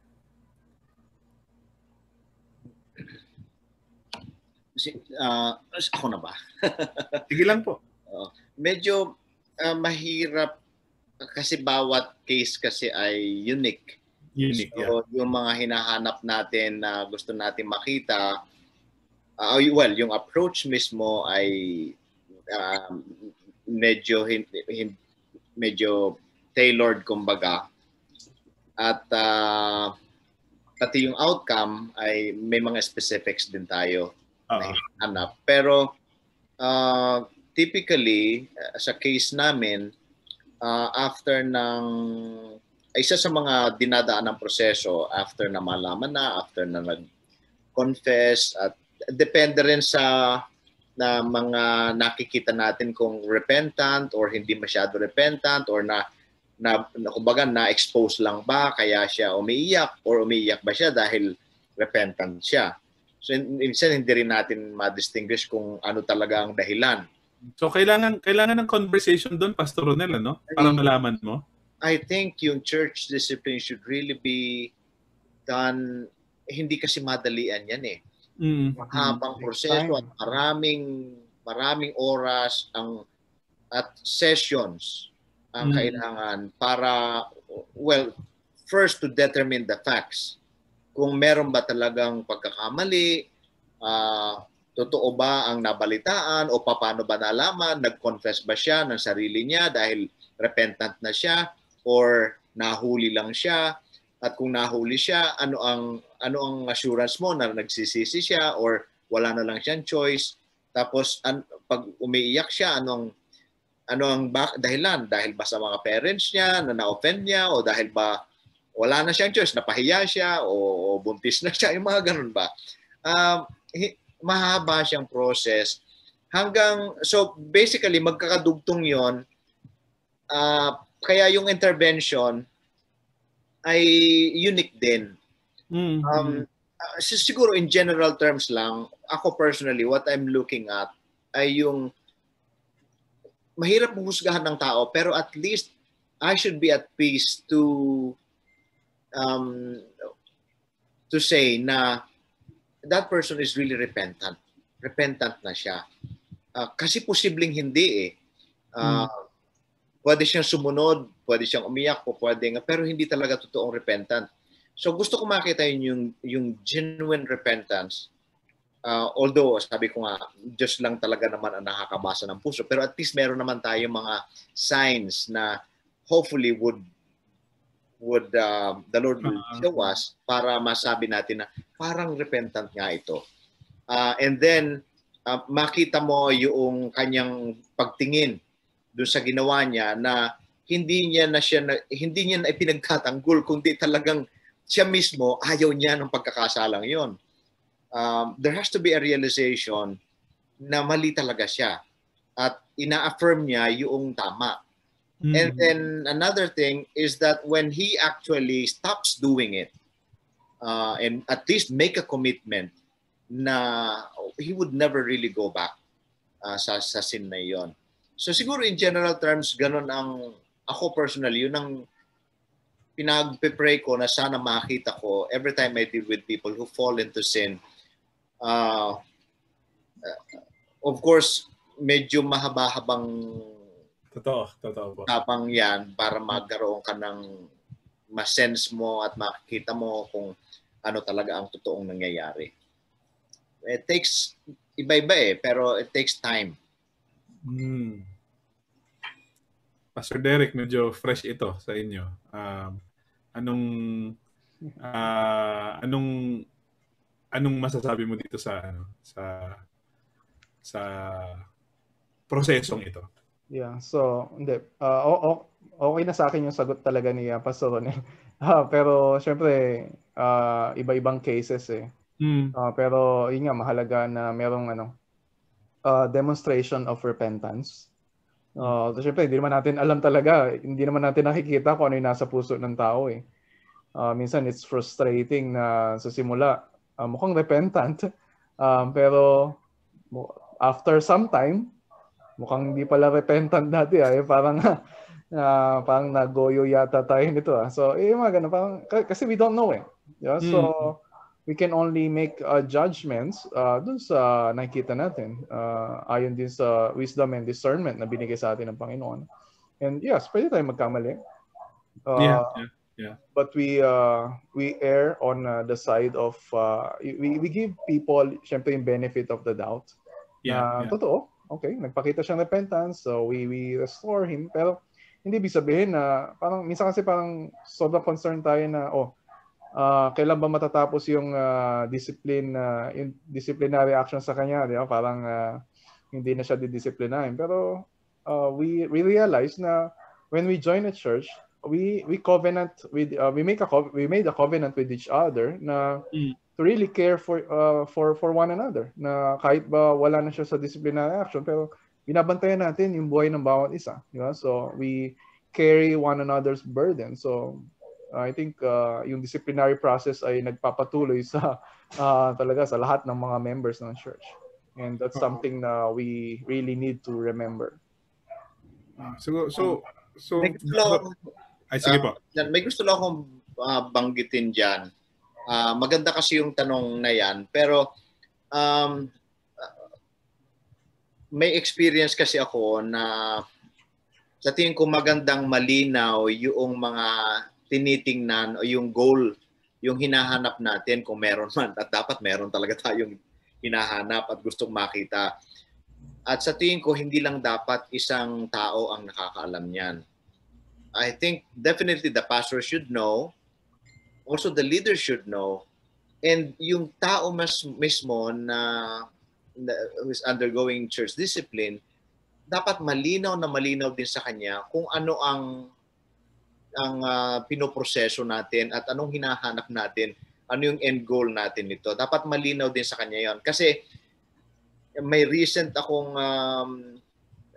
Uh, ako na ba? [laughs] Sige lang po. Uh, medyo uh, mahirap kasi bawat case kasi ay unique. Unique, so, yeah. yung mga hinahanap natin na gusto natin makita, uh, well, yung approach mismo ay uh, medyo hindi, hindi, medyo tailored kumbaga. At uh, pati yung outcome ay may mga specifics din tayo uh-huh. na hanap. Pero uh, typically uh, sa case namin uh, after ng isa sa mga dinadaan ng proseso after na malaman na, after na nag-confess at depende rin sa na mga nakikita natin kung repentant or hindi masyado repentant or na na, na kumbaga na-expose lang ba kaya siya umiiyak or umiiyak ba siya dahil repentant siya. So minsan hindi rin natin ma-distinguish kung ano talaga ang dahilan. So kailangan kailangan ng conversation doon Pastor Ronel no? Para malaman mo. I think yung church discipline should really be done hindi kasi madalian yan eh Mm. Mahabang proseso at maraming maraming oras ang at sessions ang mm. kailangan para well first to determine the facts kung meron ba talagang pagkakamali uh, totoo ba ang nabalitaan o paano ba nalaman nag-confess ba siya ng sarili niya dahil repentant na siya or nahuli lang siya at kung nahuli siya, ano ang ano ang assurance mo na nagsisisi siya or wala na lang siyang choice? Tapos an, pag umiiyak siya, anong ano ang bak- dahilan? Dahil ba sa mga parents niya na na-offend niya o dahil ba wala na siyang choice, napahiya siya o, o buntis na siya, [laughs] yung mga ganun ba? Um, mahaba siyang process hanggang so basically magkakadugtong 'yon. Uh, kaya yung intervention ay unique din. Mm-hmm. Um, uh, siguro in general terms lang, ako personally, what I'm looking at ay yung mahirap mahusgahan ng tao pero at least I should be at peace to um, to say na that person is really repentant. Repentant na siya. Uh, kasi posibleng hindi eh. Uh, mm pwede siyang sumunod, pwede siyang umiyak, o pwede nga, pero hindi talaga totoong repentant. So gusto ko makita yun yung, yung genuine repentance. Uh, although, sabi ko nga, Diyos lang talaga naman ang nakakabasa ng puso. Pero at least meron naman tayo mga signs na hopefully would would uh, the Lord will show us para masabi natin na parang repentant nga ito. Uh, and then, uh, makita mo yung kanyang pagtingin doon sa ginawa niya na hindi niya na siya na, hindi niya na ipinagtatanggol kundi talagang siya mismo ayaw niya ng pagkakasalang yon. Um, there has to be a realization na mali talaga siya at ina-affirm niya yung tama. Mm-hmm. And then another thing is that when he actually stops doing it uh, and at least make a commitment na he would never really go back uh, sa, sa sin na yon. So siguro in general terms, ganun ang ako personally, yun ang pinagpe-pray ko na sana makita ko every time I deal with people who fall into sin. Uh, of course, medyo mahaba-habang Totoo, totoo po. Tapang yan para magkaroon ka ng ma-sense mo at makikita mo kung ano talaga ang totoong nangyayari. It takes, iba-iba eh, pero it takes time. Hmm. Pastor Derek, medyo fresh ito sa inyo. Um, anong Uh, anong anong masasabi mo dito sa ano sa sa prosesong ito? Yeah, so hindi uh, o, okay na sa akin yung sagot talaga ni uh, Pastor Ronel. Uh, [laughs] pero syempre uh, iba-ibang cases eh. Mm. Uh, pero yun nga mahalaga na merong ano uh, demonstration of repentance. Uh, so, syempre, hindi naman natin alam talaga, hindi naman natin nakikita kung ano yung nasa puso ng tao eh. Uh, minsan it's frustrating na sa simula, uh, mukhang repentant. [laughs] Um, pero after some time, mukhang hindi pala repentant dati ah. Eh, parang uh, [laughs] parang nagoyo yata tayo nito ah. So, eh, mga ganun, parang, kasi we don't know eh. Yeah? So, mm. We can only make uh, judgments uh, dun sa nakikita natin uh, ayon din sa wisdom and discernment na binigay sa atin ng Panginoon. And yes, pwede tayo magkamali. Uh, yeah, yeah. Yeah. But we uh, we err on uh, the side of uh, we we give people syempre yung benefit of the doubt. Yeah, na, yeah. totoo. Okay, nagpakita siyang repentance, so we we restore him. Pero hindi ibig sabihin na parang minsan kasi parang sobrang concerned tayo na oh uh, kailan ba matatapos yung uh, discipline uh, yung disciplinary action sa kanya, di ba? Parang uh, hindi na siya didisiplinahin. Pero uh, we we realize na when we join a church, we we covenant with uh, we make a we made a covenant with each other na mm. to really care for uh, for for one another na kahit ba wala na siya sa disciplinary action pero binabantayan natin yung buhay ng bawat isa di ba so we carry one another's burden so I think uh, yung disciplinary process ay nagpapatuloy sa [laughs] uh, talaga sa lahat ng mga members ng church and that's something na we really need to remember so so so ay, sige po. Uh, may gusto lang akong uh, banggitin dyan. Uh, maganda kasi yung tanong na yan. Pero um, may experience kasi ako na sa tingin ko magandang malinaw yung mga tinitingnan o yung goal, yung hinahanap natin kung meron man. At dapat meron talaga tayong hinahanap at gustong makita. At sa tingin ko, hindi lang dapat isang tao ang nakakaalam niyan I think definitely the pastor should know, also the leader should know, and yung tao mas mismo na, na who is undergoing church discipline, dapat malinaw na malinaw din sa kanya kung ano ang ang uh, pinoproseso natin at anong hinahanap natin, ano yung end goal natin nito. Dapat malinaw din sa kanya 'yon. Kasi may recent akong um,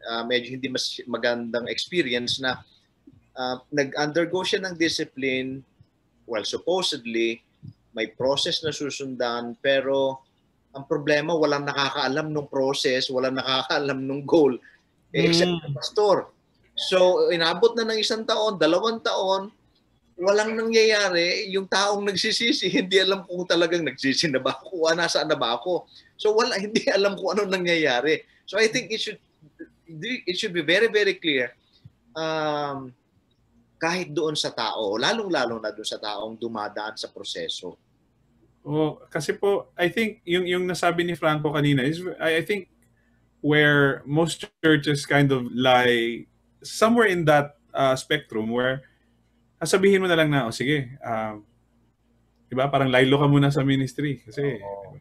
uh, medyo hindi mas magandang experience na uh, nag-undergo siya ng discipline, well, supposedly, may process na susundan, pero ang problema, walang nakakaalam ng process, walang nakakaalam ng goal, eh, except mm. the pastor. So, inabot na ng isang taon, dalawang taon, walang nangyayari. Yung taong nagsisisi, hindi alam kung talagang nagsisi na ba ako, nasaan na ba ako. So, wala, [laughs] hindi alam kung ano nangyayari. So, I think it should it should be very, very clear um, kahit doon sa tao, lalong-lalo na doon sa taong dumadaan sa proseso. Oh, kasi po I think yung yung nasabi ni Franco kanina is I, I think where most churches kind of lie somewhere in that uh, spectrum where sabihin mo na lang na oh sige uh, 'di ba parang laylo ka muna sa ministry kasi oh.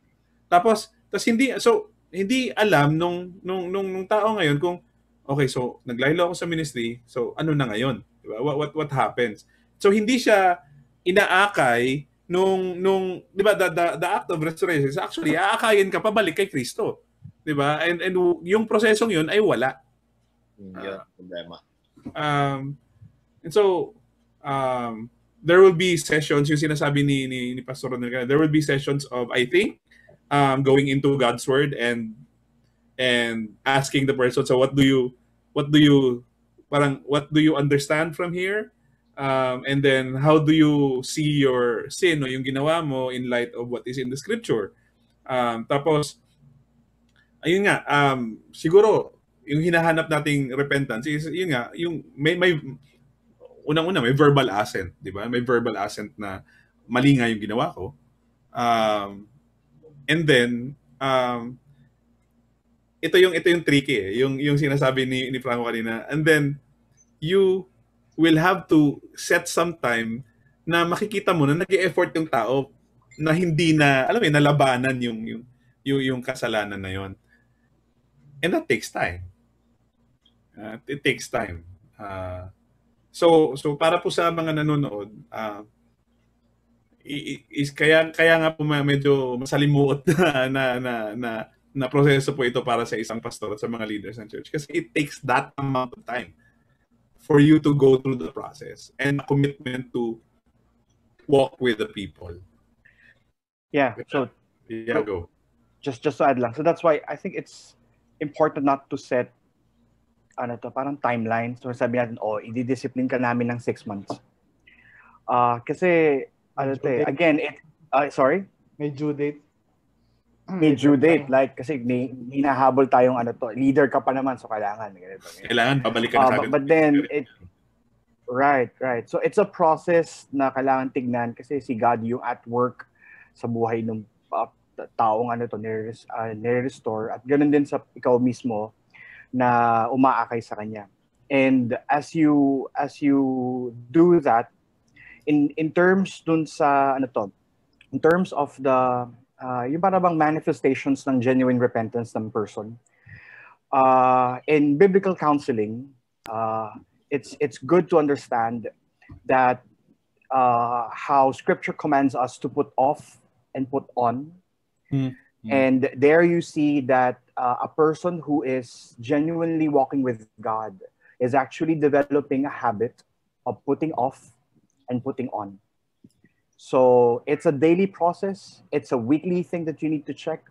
tapos tapos hindi so hindi alam nung nung nung, nung tao ngayon kung okay so naglaylo ako sa ministry so ano na ngayon Diba? What, what, what happens? So hindi siya inaakay nung nung 'di ba the, the, the act of restoration is actually aakayin ka pabalik kay Kristo. 'Di ba? And and yung prosesong 'yun ay wala. Mm, yun, uh, problema. Um and so um there will be sessions yung sinasabi ni ni, ni Pastor Ronel, there will be sessions of I think um going into God's word and and asking the person so what do you what do you parang what do you understand from here? Um, and then how do you see your sin o yung ginawa mo in light of what is in the scripture? Um, tapos, ayun nga, um, siguro yung hinahanap nating repentance is yun nga, yung may, may unang-una may verbal assent, di ba? May verbal assent na mali nga yung ginawa ko. Um, and then, um, ito yung ito yung tricky eh, yung yung sinasabi ni ni Franco kanina. And then you will have to set some time na makikita mo na nag-e-effort yung tao na hindi na, alam mo, nalabanan yung, yung, yung, yung kasalanan na yon. And that takes time. Uh, it takes time. Uh, so, so para po sa mga nanonood, uh, is kaya kaya nga po medyo masalimuot [laughs] na na na, na, na proseso po ito para sa isang pastor at sa mga leaders ng church kasi it takes that amount of time for you to go through the process and commitment to walk with the people. Yeah, so yeah, go. Just just to add lang. So that's why I think it's important not to set ano to, parang timeline. So sabi natin, oh, i-discipline ka namin ng six months. Uh, kasi ano to eh, again, it, uh, sorry? May due date. May due date. Like, kasi may, hinahabol tayong ano to. Leader ka pa naman, so kailangan. Ganito, ganito. Kailangan, pabalikan uh, but, but then, it, right, right. So it's a process na kailangan tignan kasi si God yung at work sa buhay ng uh, taong ano to, nire, uh, nire-restore. At ganun din sa ikaw mismo na umaakay sa kanya. And as you as you do that, in in terms dun sa ano to, in terms of the uh, yung para bang manifestations ng genuine repentance ng person. Uh, in biblical counseling, uh, it's it's good to understand that uh, how Scripture commands us to put off and put on, mm-hmm. and there you see that uh, a person who is genuinely walking with God is actually developing a habit of putting off and putting on. So it's a daily process. It's a weekly thing that you need to check.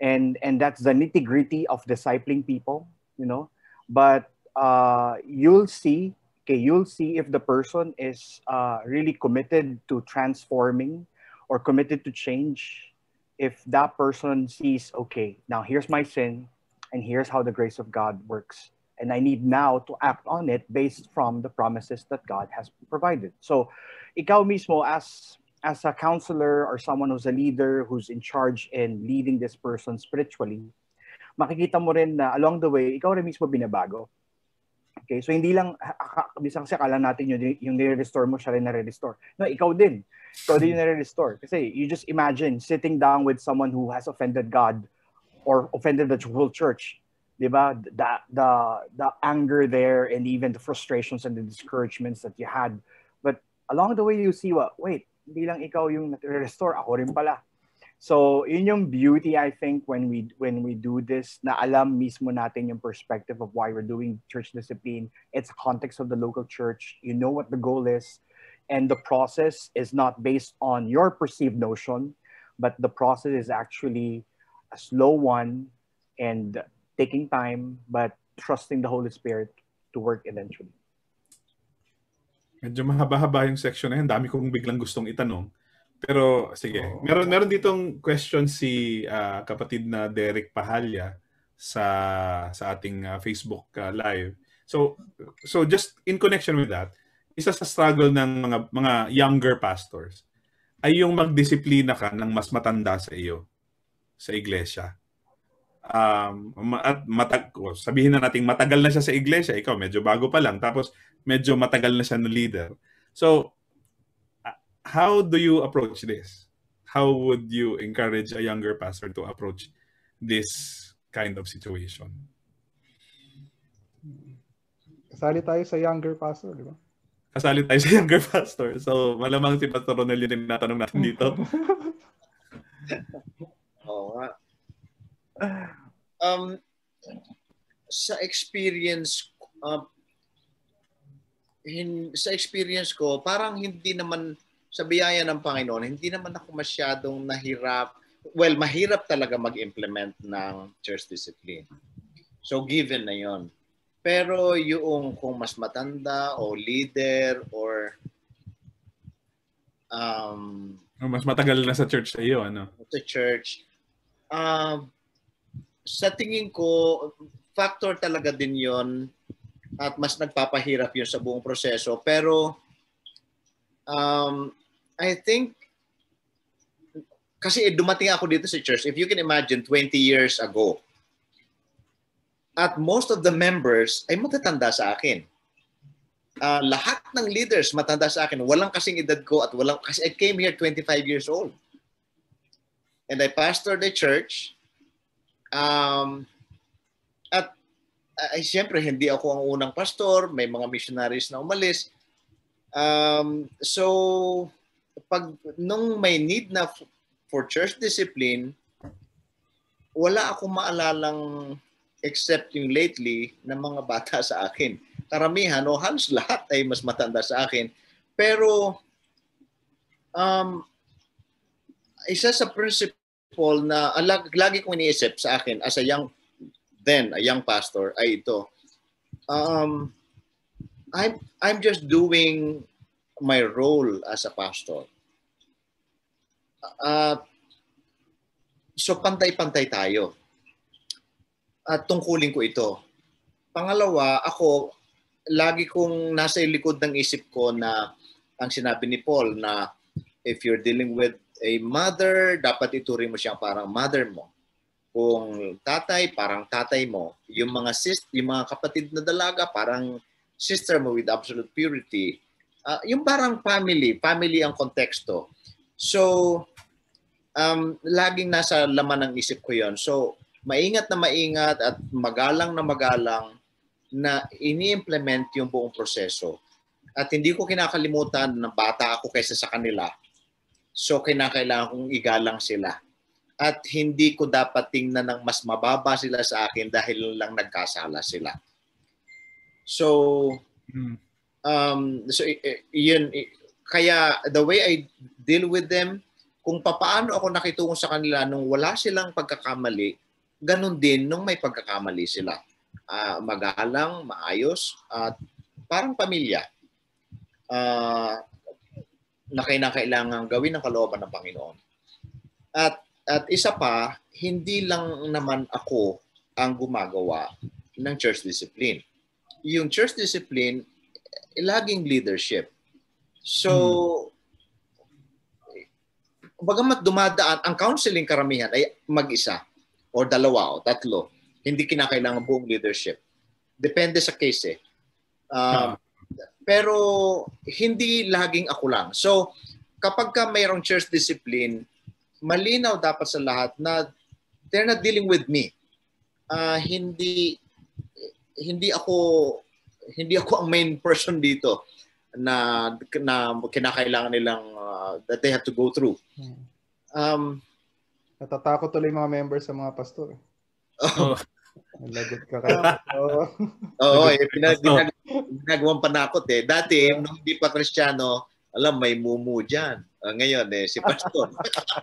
And, and that's the nitty gritty of discipling people, you know. But uh, you'll see, okay, you'll see if the person is uh, really committed to transforming or committed to change. If that person sees, okay, now here's my sin, and here's how the grace of God works and I need now to act on it based from the promises that God has provided. So, ikaw mismo as as a counselor or someone who's a leader who's in charge in leading this person spiritually, makikita mo rin na along the way, ikaw rin mismo binabago. Okay, so hindi lang, bisang kasi akala natin yung, yung nire-restore mo, siya rin nare-restore. No, ikaw din. Ikaw din yung nare-restore. Kasi you just imagine sitting down with someone who has offended God or offended the whole church 'di ba? The, the the anger there and even the frustrations and the discouragements that you had. But along the way you see what, wait, hindi lang ikaw yung restore ako rin pala. So, yun yung beauty I think when we when we do this na alam mismo natin yung perspective of why we're doing church discipline. It's context of the local church. You know what the goal is and the process is not based on your perceived notion, but the process is actually a slow one and taking time, but trusting the Holy Spirit to work eventually. Medyo mahaba-haba yung section na yan. Dami kong biglang gustong itanong. Pero sige, oh. meron meron ditong question si uh, kapatid na Derek Pahalya sa sa ating uh, Facebook uh, live. So so just in connection with that, isa sa struggle ng mga mga younger pastors ay yung magdisiplina ka ng mas matanda sa iyo sa iglesia um, at matag sabihin na nating matagal na siya sa iglesia, ikaw medyo bago pa lang, tapos medyo matagal na siya na leader. So, how do you approach this? How would you encourage a younger pastor to approach this kind of situation? Kasali tayo sa younger pastor, di ba? Kasali tayo sa younger pastor. So, malamang si Pastor Ronel yun yung natanong natin dito. [laughs] Oo nga um, sa experience uh, hin, sa experience ko, parang hindi naman sa biyaya ng Panginoon, hindi naman ako masyadong nahirap. Well, mahirap talaga mag-implement ng church discipline. So given na 'yon. Pero yung kung mas matanda o leader or um, mas matagal na sa church sa iyo, ano? Sa church. Um, uh, sa tingin ko, factor talaga din yon at mas nagpapahirap yun sa buong proseso. Pero um, I think kasi dumating ako dito sa church, if you can imagine 20 years ago, at most of the members ay matatanda sa akin. uh, lahat ng leaders matanda sa akin. Walang kasing edad ko at walang kasi I came here 25 years old. And I pastored the church. Um, at ay siyempre hindi ako ang unang pastor, may mga missionaries na umalis. Um, so pag nung may need na for church discipline, wala akong maalalang except yung lately ng mga bata sa akin. Karamihan o halos lahat ay mas matanda sa akin. Pero um, isa sa principle na alag, lagi kong iniisip sa akin as a young then a young pastor ay ito. Um, I'm I'm just doing my role as a pastor. Uh, so pantay-pantay tayo. At tungkulin ko ito. Pangalawa, ako lagi kong nasa likod ng isip ko na ang sinabi ni Paul na if you're dealing with a mother, dapat ituring mo siyang parang mother mo. Kung tatay, parang tatay mo. Yung mga sis, yung mga kapatid na dalaga, parang sister mo with absolute purity uh, yung parang family, family ang konteksto. So, um, laging nasa laman ng isip ko yon. So, maingat na maingat at magalang na magalang na ini-implement yung buong proseso. At hindi ko kinakalimutan na bata ako kaysa sa kanila. So, kinakailangan kong igalang sila. At hindi ko dapat tingnan ng mas mababa sila sa akin dahil lang nagkasala sila. So, hmm um, so yun, kaya the way I deal with them, kung papaano ako nakitungo sa kanila nung wala silang pagkakamali, ganun din nung may pagkakamali sila. Uh, magalang, maayos, at parang pamilya uh, na kailangan gawin ng kalooban ng Panginoon. At, at isa pa, hindi lang naman ako ang gumagawa ng church discipline. Yung church discipline, eh, laging leadership. So, hmm. bagamat dumadaan, ang counseling karamihan ay mag-isa o dalawa o tatlo. Hindi kinakailangan buong leadership. Depende sa case eh. Uh, pero hindi laging ako lang. So, kapag ka mayroong church discipline, malinaw dapat sa lahat na they're not dealing with me. Uh, hindi hindi ako hindi ako ang main person dito na na kinakailangan nilang uh, that they have to go through. Hmm. Um, Natatakot tuloy mga members sa mga pastor. Oh. [laughs] Lagot ka kaya. Oo, [laughs] oh, eh, pinag ginagawang panakot eh. Dati, nung hindi pa kristyano, alam, may mumu dyan. Uh, ngayon, eh, si pastor.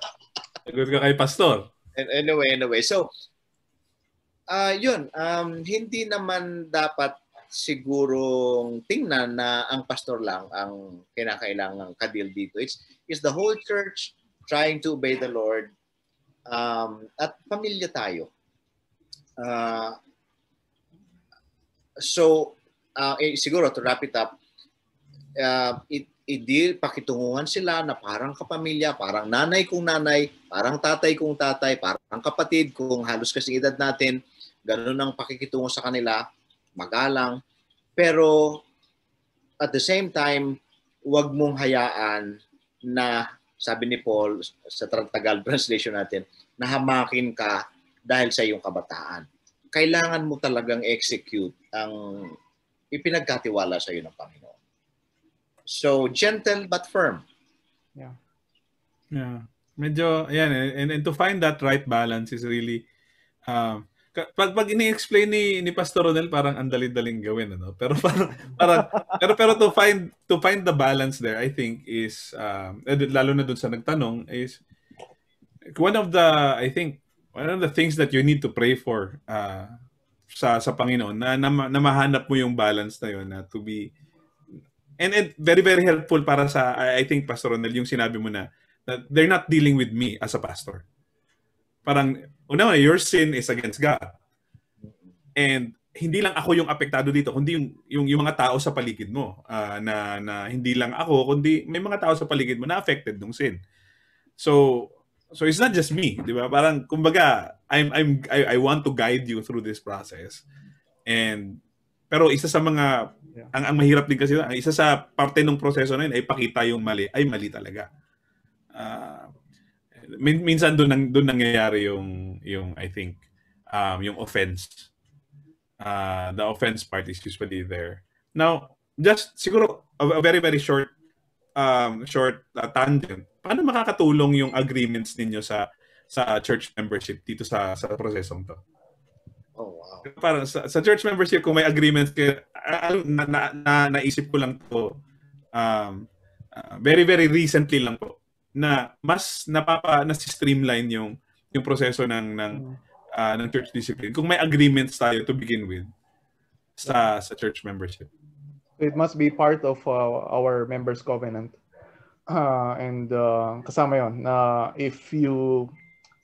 [laughs] Lagot ka kay pastor. Anyway, anyway. So, uh, yun, um, hindi naman dapat sigurong tingnan na ang pastor lang ang kinakailangang kadil dito. It's, it's the whole church trying to obey the Lord um, at pamilya tayo. Uh, so, uh, eh, siguro to wrap it up, uh, it, idi pakitunguhan sila na parang kapamilya, parang nanay kong nanay, parang tatay kong tatay, parang kapatid kung halos kasing edad natin, ganun ang pakikitungo sa kanila magalang. Pero at the same time, huwag mong hayaan na, sabi ni Paul sa Tagal translation natin, na hamakin ka dahil sa iyong kabataan. Kailangan mo talagang execute ang ipinagkatiwala sa iyo ng Panginoon. So, gentle but firm. Yeah. Yeah. Medyo, ayan, and, and to find that right balance is really, uh, pag pag ini-explain ni ni Pastor Ronel parang ang dali-daling gawin ano? Pero parang, parang pero pero to find to find the balance there I think is um lalo na dun sa nagtanong is one of the I think one of the things that you need to pray for uh, sa sa Panginoon na, na, na mahanap mo yung balance na yun na to be and, and very very helpful para sa I, I think Pastor Ronel yung sinabi mo na that they're not dealing with me as a pastor parang una your sin is against God. And hindi lang ako yung apektado dito, kundi yung yung, yung mga tao sa paligid mo uh, na na hindi lang ako kundi may mga tao sa paligid mo na affected ng sin. So so it's not just me, 'di ba? Parang kumbaga I'm I'm I, I want to guide you through this process. And pero isa sa mga Yeah. Ang, ang mahirap din kasi, ang isa sa parte ng proseso na yun ay pakita yung mali, ay mali talaga. Uh, min, minsan doon nang doon nangyayari yung yung I think um, yung offense. Uh, the offense part is usually there. Now, just siguro a, a very very short um, short uh, tangent. Paano makakatulong yung agreements ninyo sa sa church membership dito sa sa prosesong to? Oh, wow. Parang sa, sa church membership, kung may agreement kayo, na, na, na, naisip ko lang to um, uh, very, very recently lang po na mas napapa na streamline yung yung proseso ng ng uh, ng church discipline. Kung may agreements tayo to begin with sa sa church membership. It must be part of uh, our members covenant. Uh, and uh, kasama yon na uh, if you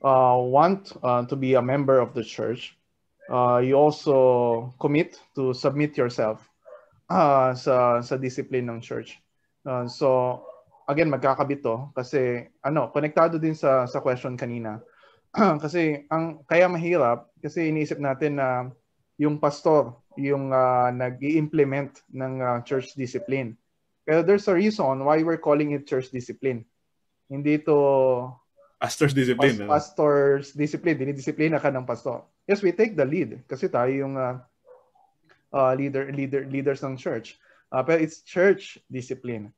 uh, want uh, to be a member of the church uh, you also commit to submit yourself uh, sa sa discipline ng church. Uh, so again magkakabit to kasi ano, konektado din sa sa question kanina. [clears throat] kasi ang kaya mahirap kasi iniisip natin na yung pastor yung uh, nag-i-implement ng uh, church discipline. Pero there's a reason why we're calling it church discipline. Hindi to pastor's discipline. Pas- pastor's discipline, dinidisiplina ka ng pastor. Yes, we take the lead kasi tayo yung uh, uh, leader leader leaders ng church. Uh, pero it's church discipline.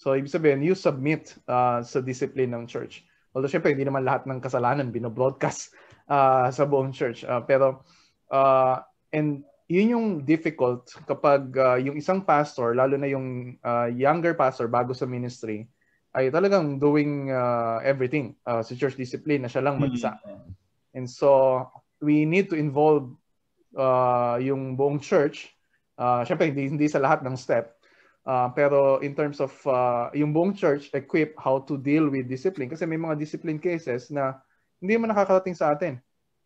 So ibig sabihin, you submit uh, sa discipline ng church. Although syempre hindi naman lahat ng kasalanan bino-broadcast uh, [laughs] sa buong church. Uh, pero uh, and yun yung difficult kapag uh, yung isang pastor, lalo na yung uh, younger pastor bago sa ministry, ay talagang doing uh, everything uh, sa church discipline na siya lang mag-isa. Mm-hmm. And so we need to involve uh, yung buong church. Uh, Siyempre, hindi, hindi sa lahat ng step. Uh, pero in terms of uh, yung buong church, equip how to deal with discipline. Kasi may mga discipline cases na hindi mo nakakarating sa atin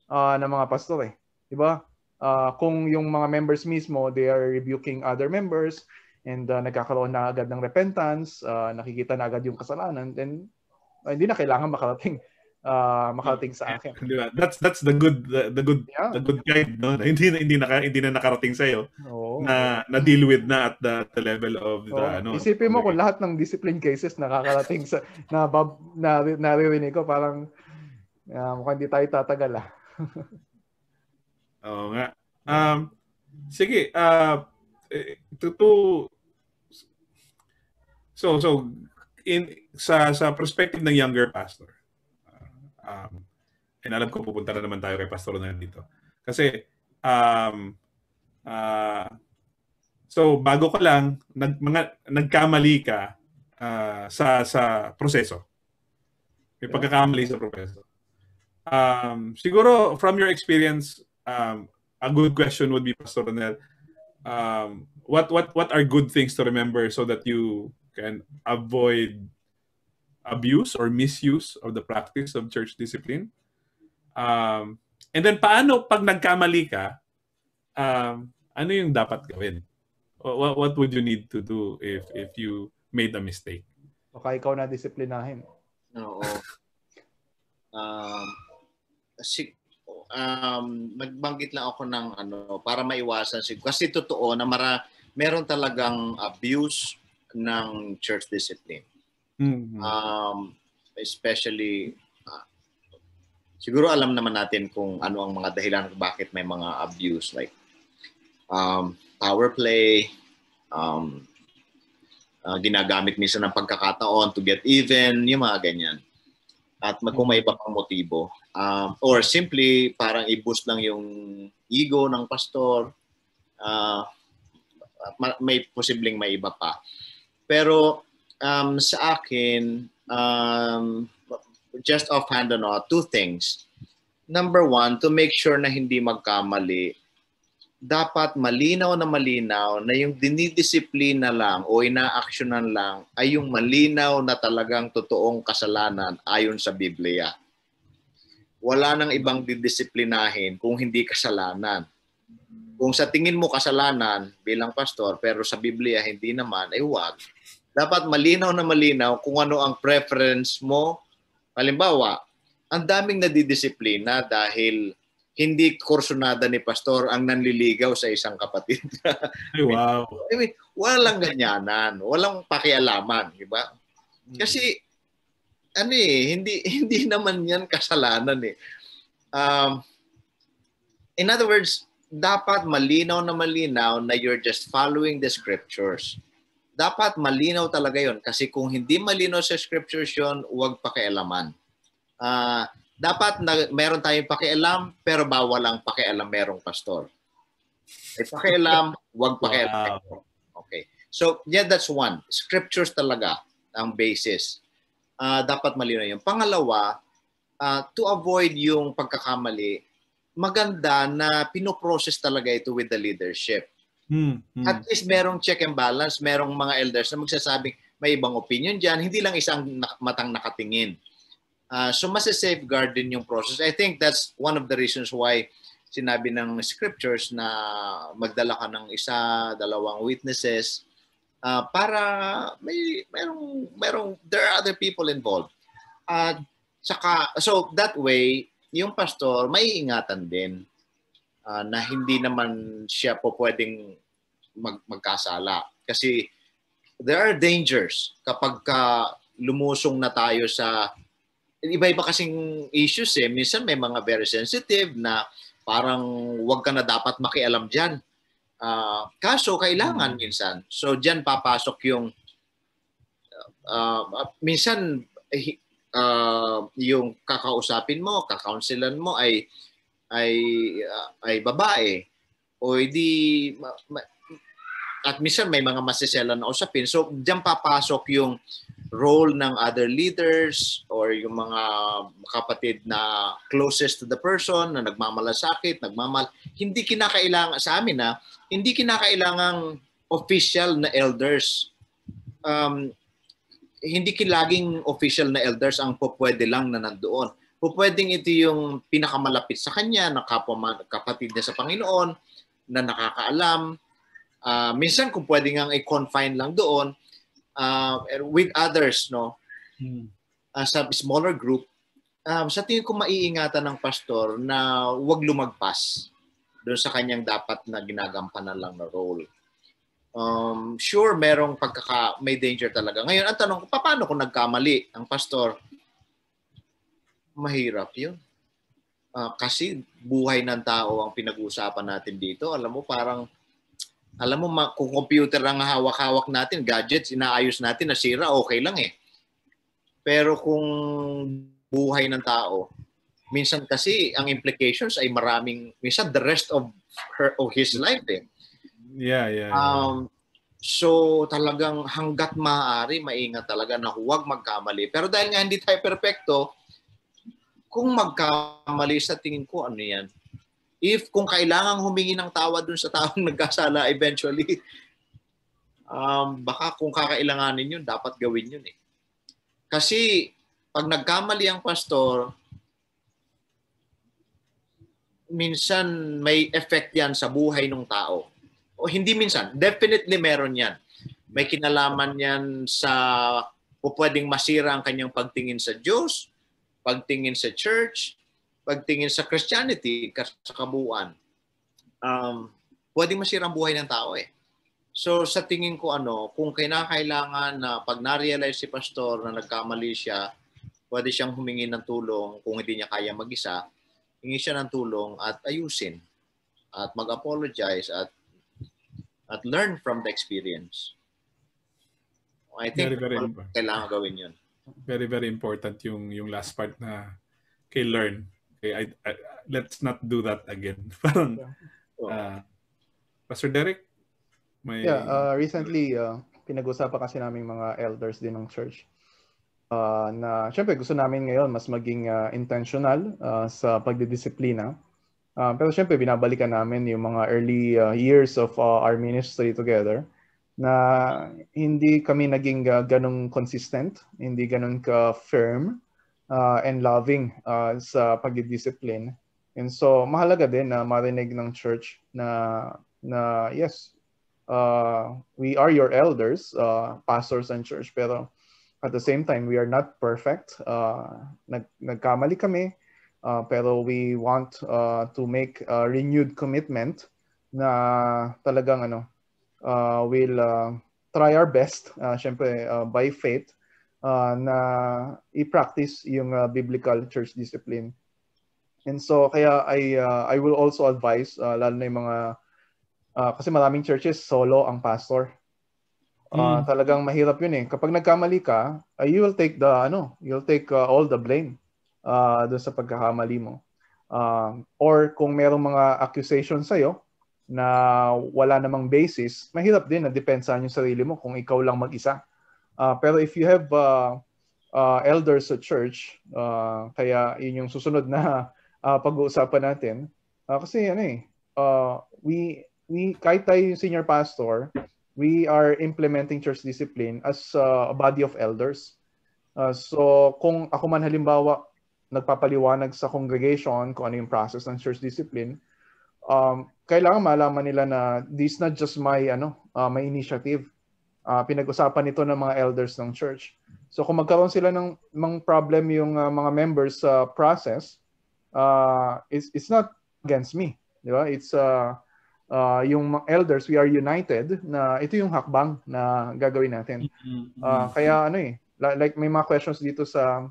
uh, ng mga pastor eh. Diba? Uh, kung yung mga members mismo, they are rebuking other members and uh, nagkakaroon na agad ng repentance, uh, nakikita na agad yung kasalanan, then uh, hindi na kailangan makarating uh, makarating sa akin. Di ba? That's that's the good the, the good yeah. the good guide no. hindi na hindi na hindi na nakarating sa iyo. Oh. Na na deal with na at the, the level of the oh. ano. Isipin mo kung lahat ng discipline cases nakakarating sa [laughs] na bab, na naririnig ko parang uh, mukhang hindi tayo tatagal ah. [laughs] Oo nga. Um sige, uh, to, to so so in sa sa perspective ng younger pastor Um, and alam ko pupunta na naman tayo kay Pastor na dito. Kasi, um, uh, so bago ka lang, nag, mga, nagkamali ka uh, sa, sa proseso. May pagkakamali sa proseso. Um, siguro, from your experience, um, a good question would be, Pastor Ronel, um, what, what, what are good things to remember so that you can avoid abuse or misuse of the practice of church discipline. Um, and then paano pag nagkamali ka, um, ano yung dapat gawin? What, what would you need to do if if you made a mistake? Baka ikaw na disiplinahin. Oo. um, si, um, magbanggit lang ako ng ano para maiwasan siguro. Kasi totoo na mara, meron talagang abuse ng church discipline. Mm-hmm. Um, especially, uh, siguro alam naman natin kung ano ang mga dahilan kung bakit may mga abuse like um, power play, um, uh, ginagamit minsan ng pagkakataon to get even, yung mga ganyan. At kung may iba pang motibo. Um, or simply, parang i-boost lang yung ego ng pastor. Uh, may posibleng may iba pa. Pero um, sa akin, um, just offhand, ano, two things. Number one, to make sure na hindi magkamali, dapat malinaw na malinaw na yung dinidisiplina lang o inaaksyonan lang ay yung malinaw na talagang totoong kasalanan ayon sa Biblia. Wala nang ibang didisiplinahin kung hindi kasalanan. Kung sa tingin mo kasalanan bilang pastor pero sa Biblia hindi naman, ay huwag dapat malinaw na malinaw kung ano ang preference mo. Halimbawa, ang daming nadidisiplina dahil hindi kursunada ni pastor ang nanliligaw sa isang kapatid. [laughs] Ay, wow. I mean, walang ganyanan, walang pakialaman, di ba? Hmm. Kasi ano eh, hindi [laughs] hindi naman 'yan kasalanan eh. Um, in other words, dapat malinaw na malinaw na you're just following the scriptures. Dapat malinaw talaga 'yon kasi kung hindi malinaw sa scriptures 'yon, huwag pakialaman. Uh, dapat na meron tayong pakialam pero bawal ang pakialam merong pastor. May pakialam, huwag pakialam. Wow. Okay. So, yeah, that's one. Scriptures talaga ang basis. Uh, dapat malinaw yun. Pangalawa, uh, to avoid yung pagkakamali, maganda na pinoprocess talaga ito with the leadership. Hmm, hmm. At least merong check and balance, merong mga elders na magsasabing may ibang opinion dyan, hindi lang isang matang nakatingin. Uh, so mas-safeguard din yung process. I think that's one of the reasons why sinabi ng scriptures na magdala ka ng isa, dalawang witnesses uh, para may merong merong there are other people involved. At uh, saka so that way yung pastor may ingatan din uh, na hindi naman siya po pwedeng mag, magkasala kasi there are dangers kapag ka lumusong na tayo sa iba-iba kasing issues eh. Minsan may mga very sensitive na parang wag ka na dapat makialam diyan. Uh, kaso kailangan hmm. minsan. So diyan papasok yung uh, minsan uh, yung kakausapin mo, kakaunselan mo ay ay uh, ay babae o hindi ma, ma, at minsan may mga masiselan na usapin. So diyan papasok yung role ng other leaders or yung mga kapatid na closest to the person na nagmamalasakit, nagmamal hindi kinakailangan sa amin na hindi kinakailangang official na elders um, hindi laging official na elders ang pupwede lang na nandoon. Pupwedeng ito yung pinakamalapit sa kanya, na kapwa, kapatid niya sa Panginoon, na nakakaalam. Uh, minsan kung pwede nga i-confine lang doon, uh, with others, no? Hmm. Uh, sa smaller group, um, sa tingin ko maiingatan ng pastor na huwag lumagpas doon sa kanyang dapat na ginagampanan lang na role. Um, sure, merong pagkaka, may danger talaga. Ngayon, ang tanong ko, paano kung nagkamali ang pastor? Mahirap yun. Uh, kasi buhay ng tao ang pinag-uusapan natin dito. Alam mo, parang alam mo, kung computer ang hawak-hawak natin, gadgets, inaayos natin, nasira, okay lang eh. Pero kung buhay ng tao, minsan kasi ang implications ay maraming, minsan the rest of her of his life eh. Yeah, yeah. yeah. Um, so talagang hanggat maaari, maingat talaga na huwag magkamali. Pero dahil nga hindi tayo perpekto, kung magkamali sa tingin ko, ano yan? if kung kailangan humingi ng tawad dun sa taong [laughs] nagkasala eventually, um, baka kung kakailanganin yun, dapat gawin yun eh. Kasi pag nagkamali ang pastor, minsan may effect yan sa buhay ng tao. O hindi minsan, definitely meron yan. May kinalaman yan sa o pwedeng masira ang kanyang pagtingin sa Diyos, pagtingin sa church, pagtingin sa Christianity, sa kabuuan, um, pwedeng masira ang buhay ng tao eh. So sa tingin ko ano, kung kinakailangan na pag na-realize si pastor na nagkamali siya, pwede siyang humingi ng tulong kung hindi niya kaya mag-isa, hingi siya ng tulong at ayusin at mag-apologize at at learn from the experience. I think very, very kailangan gawin yun. Very, very important yung yung last part na kay learn. Okay, I, I, let's not do that again. [laughs] Parang, uh, Pastor Derek, may... Yeah, uh, recently, uh, pinag-usapan kasi namin mga elders din ng church. Uh, na syempre gusto namin ngayon mas maging uh, intentional uh, sa pagdidisiplina. Uh, pero syempre binabalikan namin yung mga early uh, years of uh, our ministry together na hindi kami naging uh, ganong consistent, hindi ganong ka-firm uh, and loving uh, sa pagdidiscipline. And so mahalaga din na marinig ng church na na yes, uh, we are your elders, uh, pastors and church, pero at the same time we are not perfect. Uh, nag nagkamali kami. Uh, pero we want uh, to make a renewed commitment na talagang ano, uh, we'll uh, try our best, uh, syempre uh, by faith, uh, na i-practice yung uh, biblical church discipline. And so kaya I uh, I will also advise uh, lalo na yung mga uh, kasi maraming churches solo ang pastor. Uh, mm. talagang mahirap 'yun eh. Kapag nagkamali ka, uh, you will take the ano, you'll take uh, all the blame uh, doon sa pagkakamali mo. Uh, or kung merong mga accusations sa'yo na wala namang basis, mahirap din na depensahan yung sarili mo kung ikaw lang mag-isa. Uh, pero if you have uh, uh, elders sa church, uh, kaya yun yung susunod na uh, [laughs] pag-uusapan natin. Uh, kasi ano eh, uh, we, we, kahit tayo yung senior pastor, we are implementing church discipline as uh, a body of elders. Uh, so kung ako man halimbawa nagpapaliwanag sa congregation kung ano yung process ng church discipline, um, kailangan malaman nila na this not just my ano, uh, my initiative uh, pinag-usapan ito ng mga elders ng church. So kung magkaroon sila ng mga problem yung uh, mga members sa uh, process, uh, it's, it's not against me. Di ba? It's uh, uh, yung elders, we are united na ito yung hakbang na gagawin natin. Uh, kaya ano eh, like may mga questions dito sa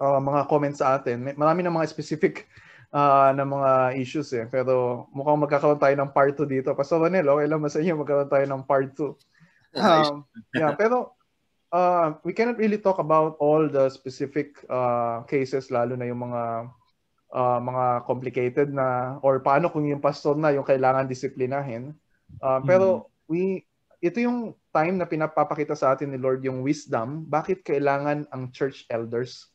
uh, mga comments sa atin. May, marami ng mga specific uh, na mga issues eh. Pero mukhang magkakaroon tayo ng part 2 dito. Pastor Ronel, okay lang ba sa inyo magkaroon tayo ng part 2? [laughs] um, yeah, pero uh, we cannot really talk about all the specific uh, cases, lalo na yung mga uh, mga complicated na or paano kung yung pastor na yung kailangan disiplinahin. Uh, pero mm-hmm. we ito yung time na pinapapakita sa atin ni Lord yung wisdom, bakit kailangan ang church elders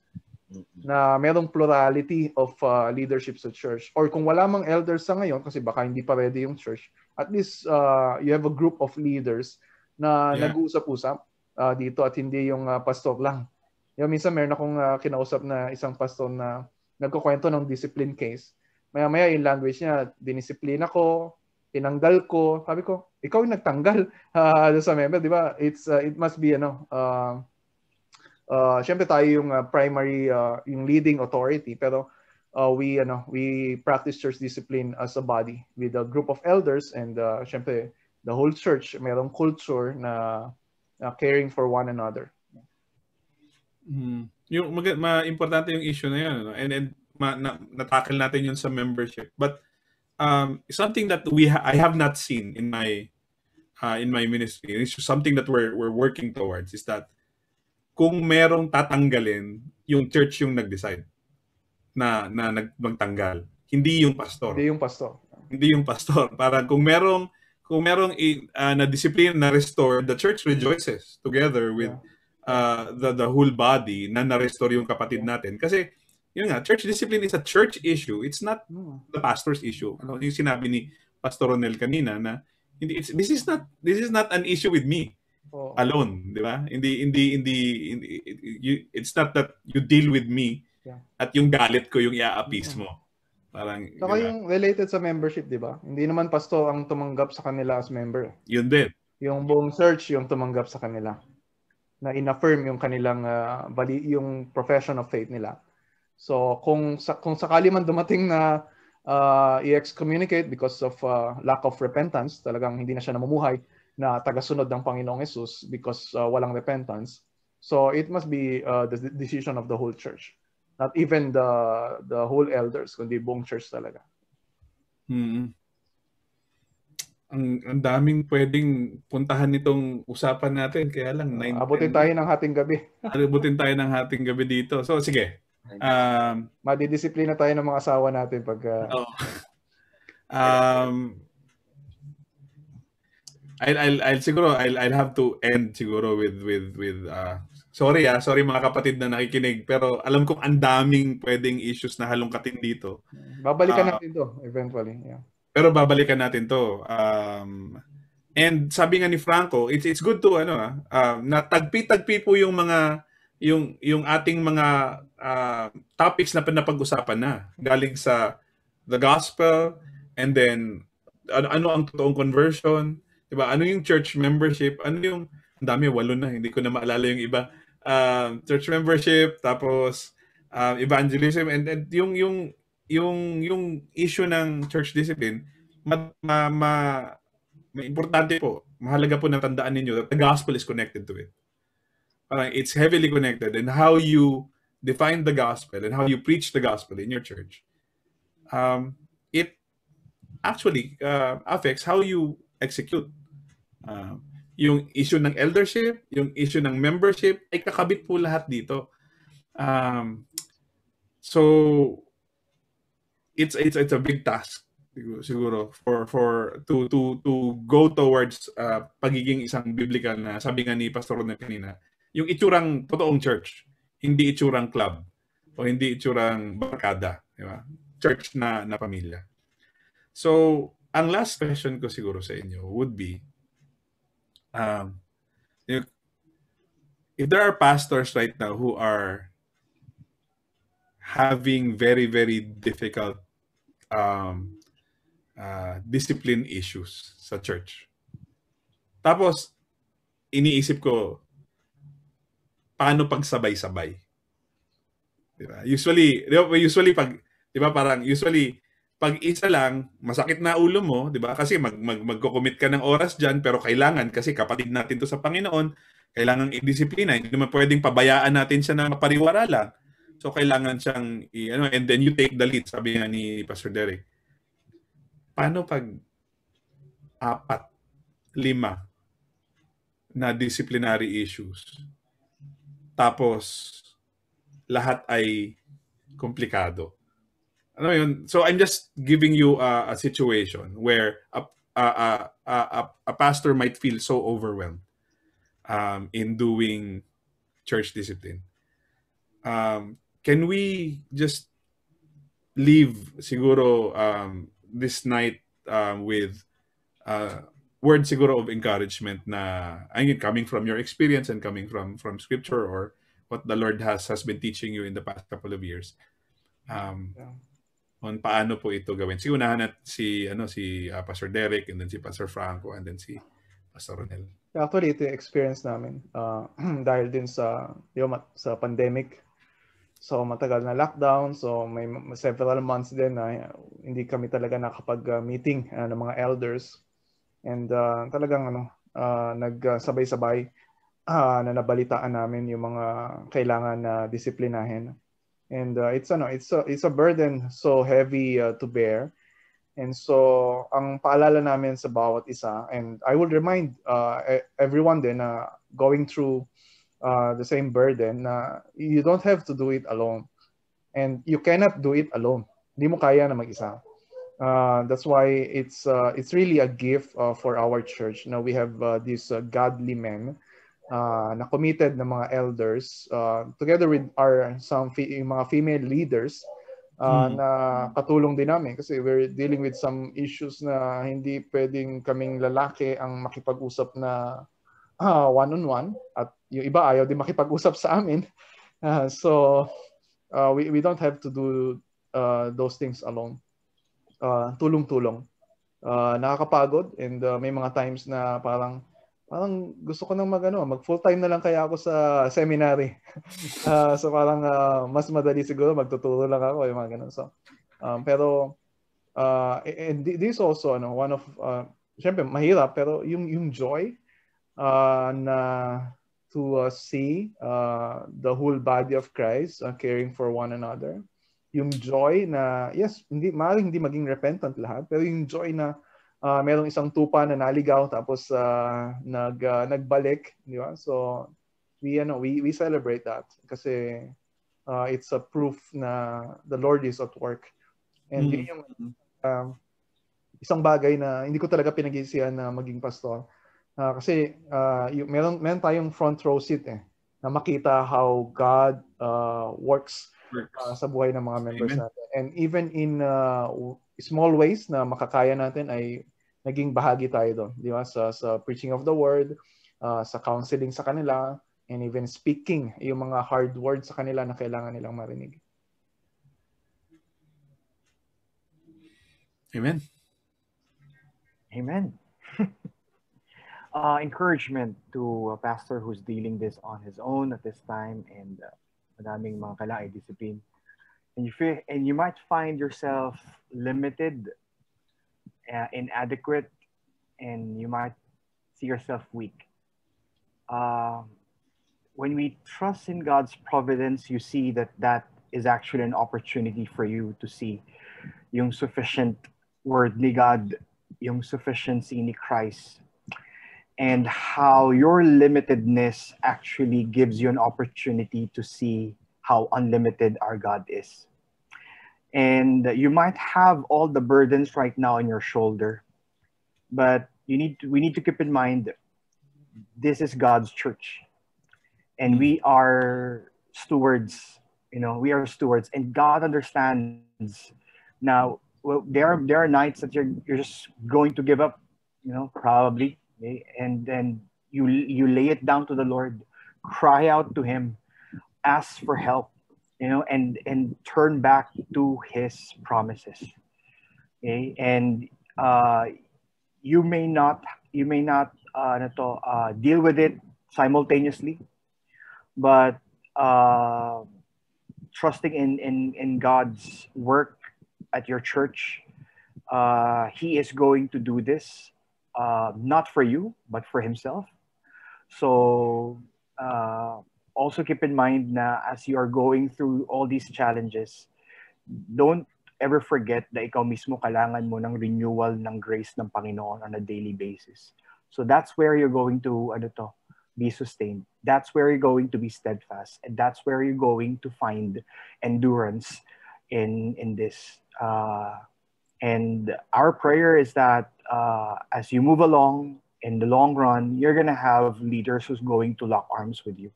na merong plurality of uh, leadership sa church. Or kung wala mang elders sa ngayon, kasi baka hindi pa ready yung church, at least uh, you have a group of leaders na yeah. nag-uusap-usap uh, dito at hindi yung uh, pastor lang. Yung minsan meron akong uh, kinausap na isang pastor na nagkukwento ng discipline case. Maya-maya yung language niya, dinisiplina ko, tinanggal ko. Sabi ko, ikaw yung nagtanggal [laughs] uh, sa member, di ba? It's, uh, it must be, ano, uh, uh, syempre tayo yung uh, primary, uh, yung leading authority. Pero uh, we, ano, we practice church discipline as a body with a group of elders and uh, syempre the whole church merong culture na uh, caring for one another. Mm. Yung mag- ma importante yung issue na 'yan no? and and ma- na, natakil natin yun sa membership. But um something that we ha- I have not seen in my uh, in my ministry, it's something that we're we're working towards is that kung merong tatanggalin, yung church yung nag-decide na na nagtanggal. Hindi yung pastor. Hindi yung pastor. Hindi yung pastor. Para kung merong kung merong uh, na discipline na restore, the church rejoices together with uh, the the whole body na na-restore yung kapatid natin. Kasi yun nga, church discipline is a church issue. It's not hmm. the pastor's issue. Ano yung sinabi ni Pastor Ronel kanina na hindi it's, this is not this is not an issue with me oh. alone, di ba? Hindi hindi hindi, hindi you, it's not that you deal with me yeah. at yung galit ko yung i-appease mo. Parang, Saka yung related sa membership, di ba? Hindi naman pasto ang tumanggap sa kanila as member. Yun din. Yung buong search yung tumanggap sa kanila. Na inaffirm yung kanilang uh, bali, yung profession of faith nila. So kung sa, kung sakali man dumating na uh, i-excommunicate because of uh, lack of repentance, talagang hindi na siya namumuhay na tagasunod ng Panginoong Yesus because uh, walang repentance. So it must be uh, the decision of the whole church. Not even the the whole elders, kundi buong church talaga. Hmm. Ang, ang daming pwedeng puntahan nitong usapan natin. Kaya lang, 9, abutin 10, tayo ng hating gabi. [laughs] abutin tayo ng hating gabi dito. So, sige. Um, Madidisiplina tayo ng mga asawa natin pag... Uh, oh. [laughs] um, I'll, I'll, I'll siguro I'll, I'll have to end siguro with with with uh, Sorry ah, sorry mga kapatid na nakikinig, pero alam kong ang daming pwedeng issues na halongkatin dito. Babalikan uh, natin to eventually. Yeah. Pero babalikan natin to. Um, and sabi nga ni Franco, it's it's good to ano ah, uh, na tagpi-tagpi po yung mga yung yung ating mga uh, topics na pinapag-usapan na galing sa the gospel and then ano, ano ang totoong conversion, 'di ba? Ano yung church membership? Ano yung ang dami walo na, hindi ko na maalala yung iba uh, church membership, tapos uh, evangelism and, and yung yung yung yung issue ng church discipline ma, ma, ma, ma importante po mahalaga po na tandaan ninyo that the gospel is connected to it parang it's heavily connected and how you define the gospel and how you preach the gospel in your church um, it actually uh, affects how you execute uh, yung issue ng eldership, yung issue ng membership, ay kakabit po lahat dito. Um, so, it's, it's, it's a big task siguro for for to to to go towards uh, pagiging isang biblical na sabi nga ni Pastor Ron kanina yung itsurang totoong church hindi itsurang club o hindi itsurang barkada di ba church na na pamilya so ang last question ko siguro sa inyo would be um, if there are pastors right now who are having very very difficult um, uh, discipline issues sa church. Tapos iniisip ko paano pagsabay-sabay. Diba? Usually, di ba, usually pag 'di ba parang usually pag isa lang, masakit na ulo mo, 'di ba? Kasi mag, mag magko-commit ka ng oras diyan pero kailangan kasi kapatid natin 'to sa Panginoon, kailangan i-disiplina. Hindi naman pwedeng pabayaan natin siya na mapariwara lang. So kailangan siyang i, ano and then you take the lead, sabi nga ni Pastor Derek. Paano pag apat, lima na disciplinary issues? Tapos lahat ay komplikado ano yun? So I'm just giving you a, a situation where a, a, a, a, a pastor might feel so overwhelmed um, in doing church discipline. Um, can we just leave siguro um, this night um, with uh, word siguro of encouragement na mean coming from your experience and coming from from scripture or what the Lord has has been teaching you in the past couple of years. Um, yeah on paano po ito gawin. Si unahan at si ano si uh, Pastor Derek and then si Pastor Franco and then si Pastor Ronel. Actually, ito yung experience namin uh, [clears throat] dahil din sa yung, sa pandemic. So matagal na lockdown, so may several months din na hindi kami talaga nakapag-meeting uh, ng mga elders. And uh, talagang ano, uh, nagsabay-sabay uh, na nabalitaan namin yung mga kailangan na disiplinahin and uh, it's ano it's a it's a burden so heavy uh, to bear. And so ang paalala namin sa bawat isa and I would remind uh, everyone then na going through uh, the same burden na you don't have to do it alone. And you cannot do it alone. Hindi mo kaya na mag-isa. Uh, that's why it's uh, it's really a gift uh, for our church. Now we have uh, these uh, godly men uh, na committed na mga elders uh, together with our some fe- mga female leaders uh, hmm. na katulong din namin kasi we're dealing with some issues na hindi pwedeng kaming lalaki ang makipag-usap na uh, one-on-one at yung iba ayaw din makipag-usap sa amin. Uh, [laughs] so uh, we, we don't have to do uh, those things alone. Uh, tulong-tulong. Uh, nakakapagod and uh, may mga times na parang parang gusto ko nang mag ano, mag full time na lang kaya ako sa seminary. uh, [laughs] so parang uh, mas madali siguro magtuturo lang ako yung mga ganun. So um, pero uh, and this also ano one of uh, syempre mahirap pero yung yung joy uh, na to uh, see uh, the whole body of Christ uh, caring for one another. Yung joy na yes, hindi maaaring hindi maging repentant lahat, pero yung joy na uh, merong isang tupa na naligaw tapos uh, nag uh, nagbalik, di ba? So we ano, we we celebrate that kasi uh, it's a proof na the Lord is at work. And mm-hmm. yung uh, isang bagay na hindi ko talaga pinag-iisihan na maging pastor. Uh, kasi uh, yung, meron, meron tayong front row seat eh, na makita how God uh, works uh, sa buhay ng mga members Amen. natin. And even in uh, small ways na makakaya natin ay naging bahagi tayo doon, di ba? Sa, sa preaching of the word, uh, sa counseling sa kanila, and even speaking yung mga hard words sa kanila na kailangan nilang marinig. Amen. Amen. uh, [laughs] encouragement to a pastor who's dealing this on his own at this time and uh, madaming mga kalaay discipline. And you, feel, and you might find yourself limited, uh, inadequate, and you might see yourself weak. Uh, when we trust in God's providence, you see that that is actually an opportunity for you to see yung sufficient word ni God, yung sufficiency ni Christ, and how your limitedness actually gives you an opportunity to see how unlimited our God is. And you might have all the burdens right now on your shoulder, but you need to, we need to keep in mind this is God's church and we are stewards you know we are stewards and god understands now well, there are there are nights that you're you're just going to give up you know probably okay? and then you you lay it down to the lord cry out to him ask for help you know and and turn back to his promises okay and uh you may not you may not uh, to, uh deal with it simultaneously but uh, trusting in, in, in God's work at your church, uh, He is going to do this, uh, not for you, but for Himself. So uh, also keep in mind na as you are going through all these challenges, don't ever forget na ikaw mismo kailangan mo ng renewal ng grace ng Panginoon on a daily basis. So that's where you're going to ano to, be sustained. That's where you're going to be steadfast, and that's where you're going to find endurance in in this. Uh, and our prayer is that uh, as you move along in the long run, you're gonna have leaders who's going to lock arms with you.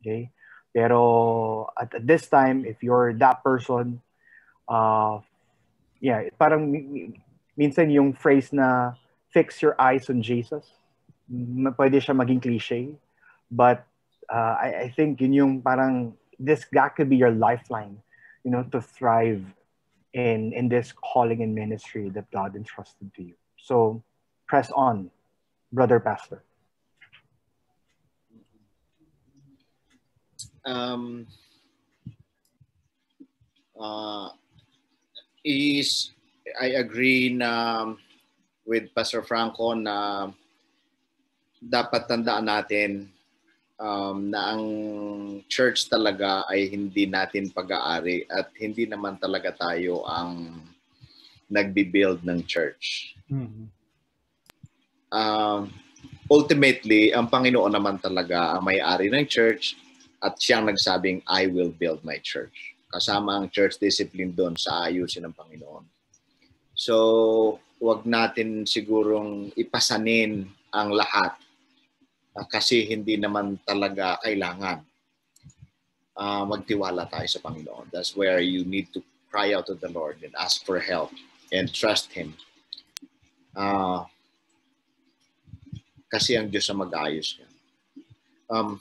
Okay, pero at, at this time, if you're that person, uh, yeah, parang minsan yung phrase na fix your eyes on Jesus pwede siya maging cliche. But uh, I, I think yun yung parang, this, that could be your lifeline, you know, to thrive in, in this calling and ministry that God entrusted to you. So press on, brother pastor. Um, uh, is I agree na with Pastor Franco na dapat tandaan natin um, na ang church talaga ay hindi natin pag-aari at hindi naman talaga tayo ang nagbi-build ng church. Mm-hmm. Um, ultimately, ang Panginoon naman talaga ang may-ari ng church at siyang nagsabing, I will build my church. Kasama ang church discipline doon sa ayusin ng Panginoon. So, wag natin sigurong ipasanin ang lahat kasi hindi naman talaga kailangan uh, magtiwala tayo sa Panginoon. That's where you need to cry out to the Lord and ask for help and trust Him. Uh, kasi ang Diyos ang mag-ayos niya. Um,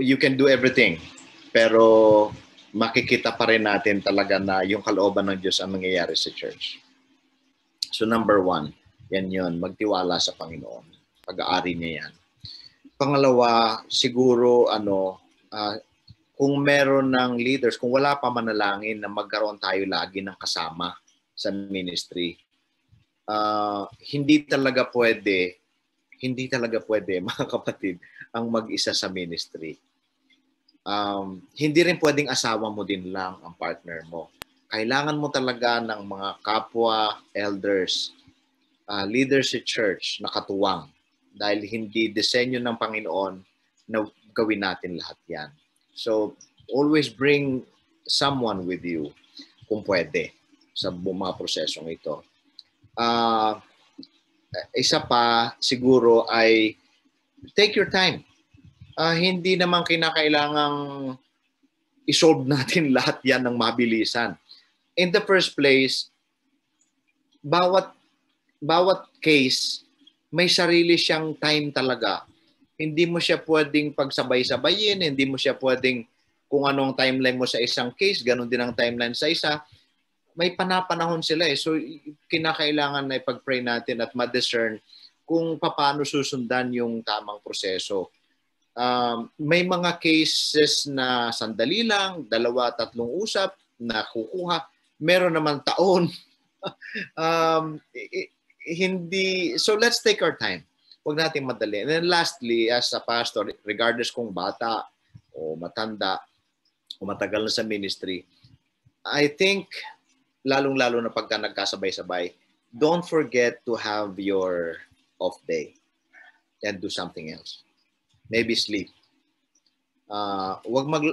you can do everything, pero makikita pa rin natin talaga na yung kalooban ng Diyos ang nangyayari sa church. So number one, yan yun, magtiwala sa Panginoon pag-aari niya yan. Pangalawa, siguro ano, uh, kung meron ng leaders, kung wala pa manalangin na magkaroon tayo lagi ng kasama sa ministry, uh, hindi talaga pwede, hindi talaga pwede, [laughs] mga kapatid, ang mag-isa sa ministry. Um, hindi rin pwedeng asawa mo din lang ang partner mo. Kailangan mo talaga ng mga kapwa elders, uh, leaders sa church na katuwang dahil hindi disenyo ng Panginoon na gawin natin lahat yan. So, always bring someone with you kung pwede sa mga prosesong ito. Uh, isa pa siguro ay take your time. Uh, hindi naman kinakailangang isolve natin [laughs] lahat yan ng mabilisan. In the first place, bawat bawat case may sarili siyang time talaga. Hindi mo siya pwedeng pagsabay-sabayin, hindi mo siya pwedeng kung anong timeline mo sa isang case, ganun din ang timeline sa isa. May panapanahon sila eh. So, kinakailangan na ipag-pray natin at ma-discern kung paano susundan yung tamang proseso. Um, may mga cases na sandali lang, dalawa, tatlong usap na kukuha. Meron naman taon. [laughs] um, hindi, so let's take our time. Huwag natin madali. And then lastly, as a pastor, regardless kung bata o matanda o matagal na sa ministry, I think, lalong-lalo na pagka nagkasabay-sabay, don't forget to have your off day and do something else. Maybe sleep. Uh, wag mag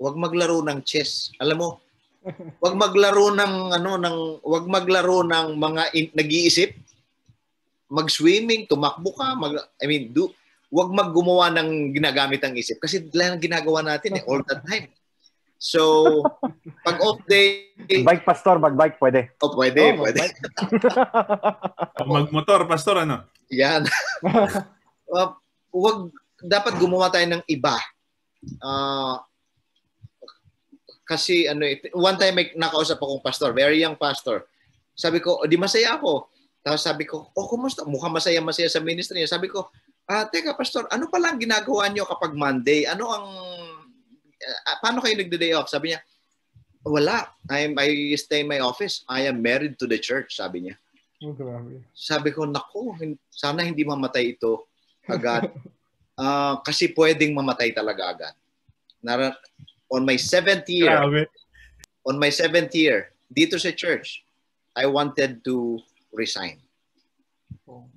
wag maglaro ng chess. Alam mo, wag maglaro ng ano ng wag maglaro ng mga in, nag-iisip. Mag-swimming, tumakbo ka, mag I mean, do wag maggumawa ng ginagamit ang isip kasi lang ginagawa natin eh, all the time. So, pag off day... Bike, pastor, mag-bike, pwede. Oh, pwede, oh, pwede. Mag-motor, pastor, ano? Yan. uh, [laughs] wag, dapat gumawa tayo ng iba. Uh, kasi ano, one time may nakausap akong pastor, very young pastor. Sabi ko, di masaya ako. Tapos sabi ko, oh, kumusta? Mukhang masaya-masaya sa ministry niya. Sabi ko, ah, teka, pastor, ano pa lang ginagawa niyo kapag Monday? Ano ang uh, paano kayo nagde-day off? Sabi niya, wala. I, I stay in my office. I am married to the church, sabi niya. Oh, grabe. Sabi ko, naku, sana hindi mamatay ito agad. [laughs] uh, kasi pwedeng mamatay talaga agad. Nara, on my seventh year, grabe. on my seventh year, dito sa church, I wanted to resign.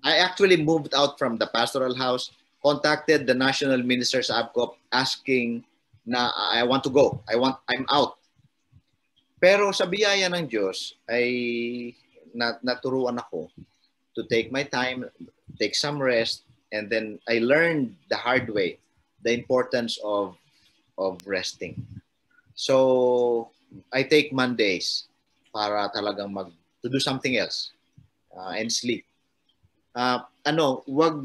I actually moved out from the pastoral house, contacted the national minister sa ABCOP asking na I want to go. I want I'm out. Pero sa biyaya ng Diyos ay nat naturuan ako to take my time, take some rest, and then I learned the hard way the importance of of resting. So I take Mondays para talagang mag to do something else uh, and sleep. Uh, ano, wag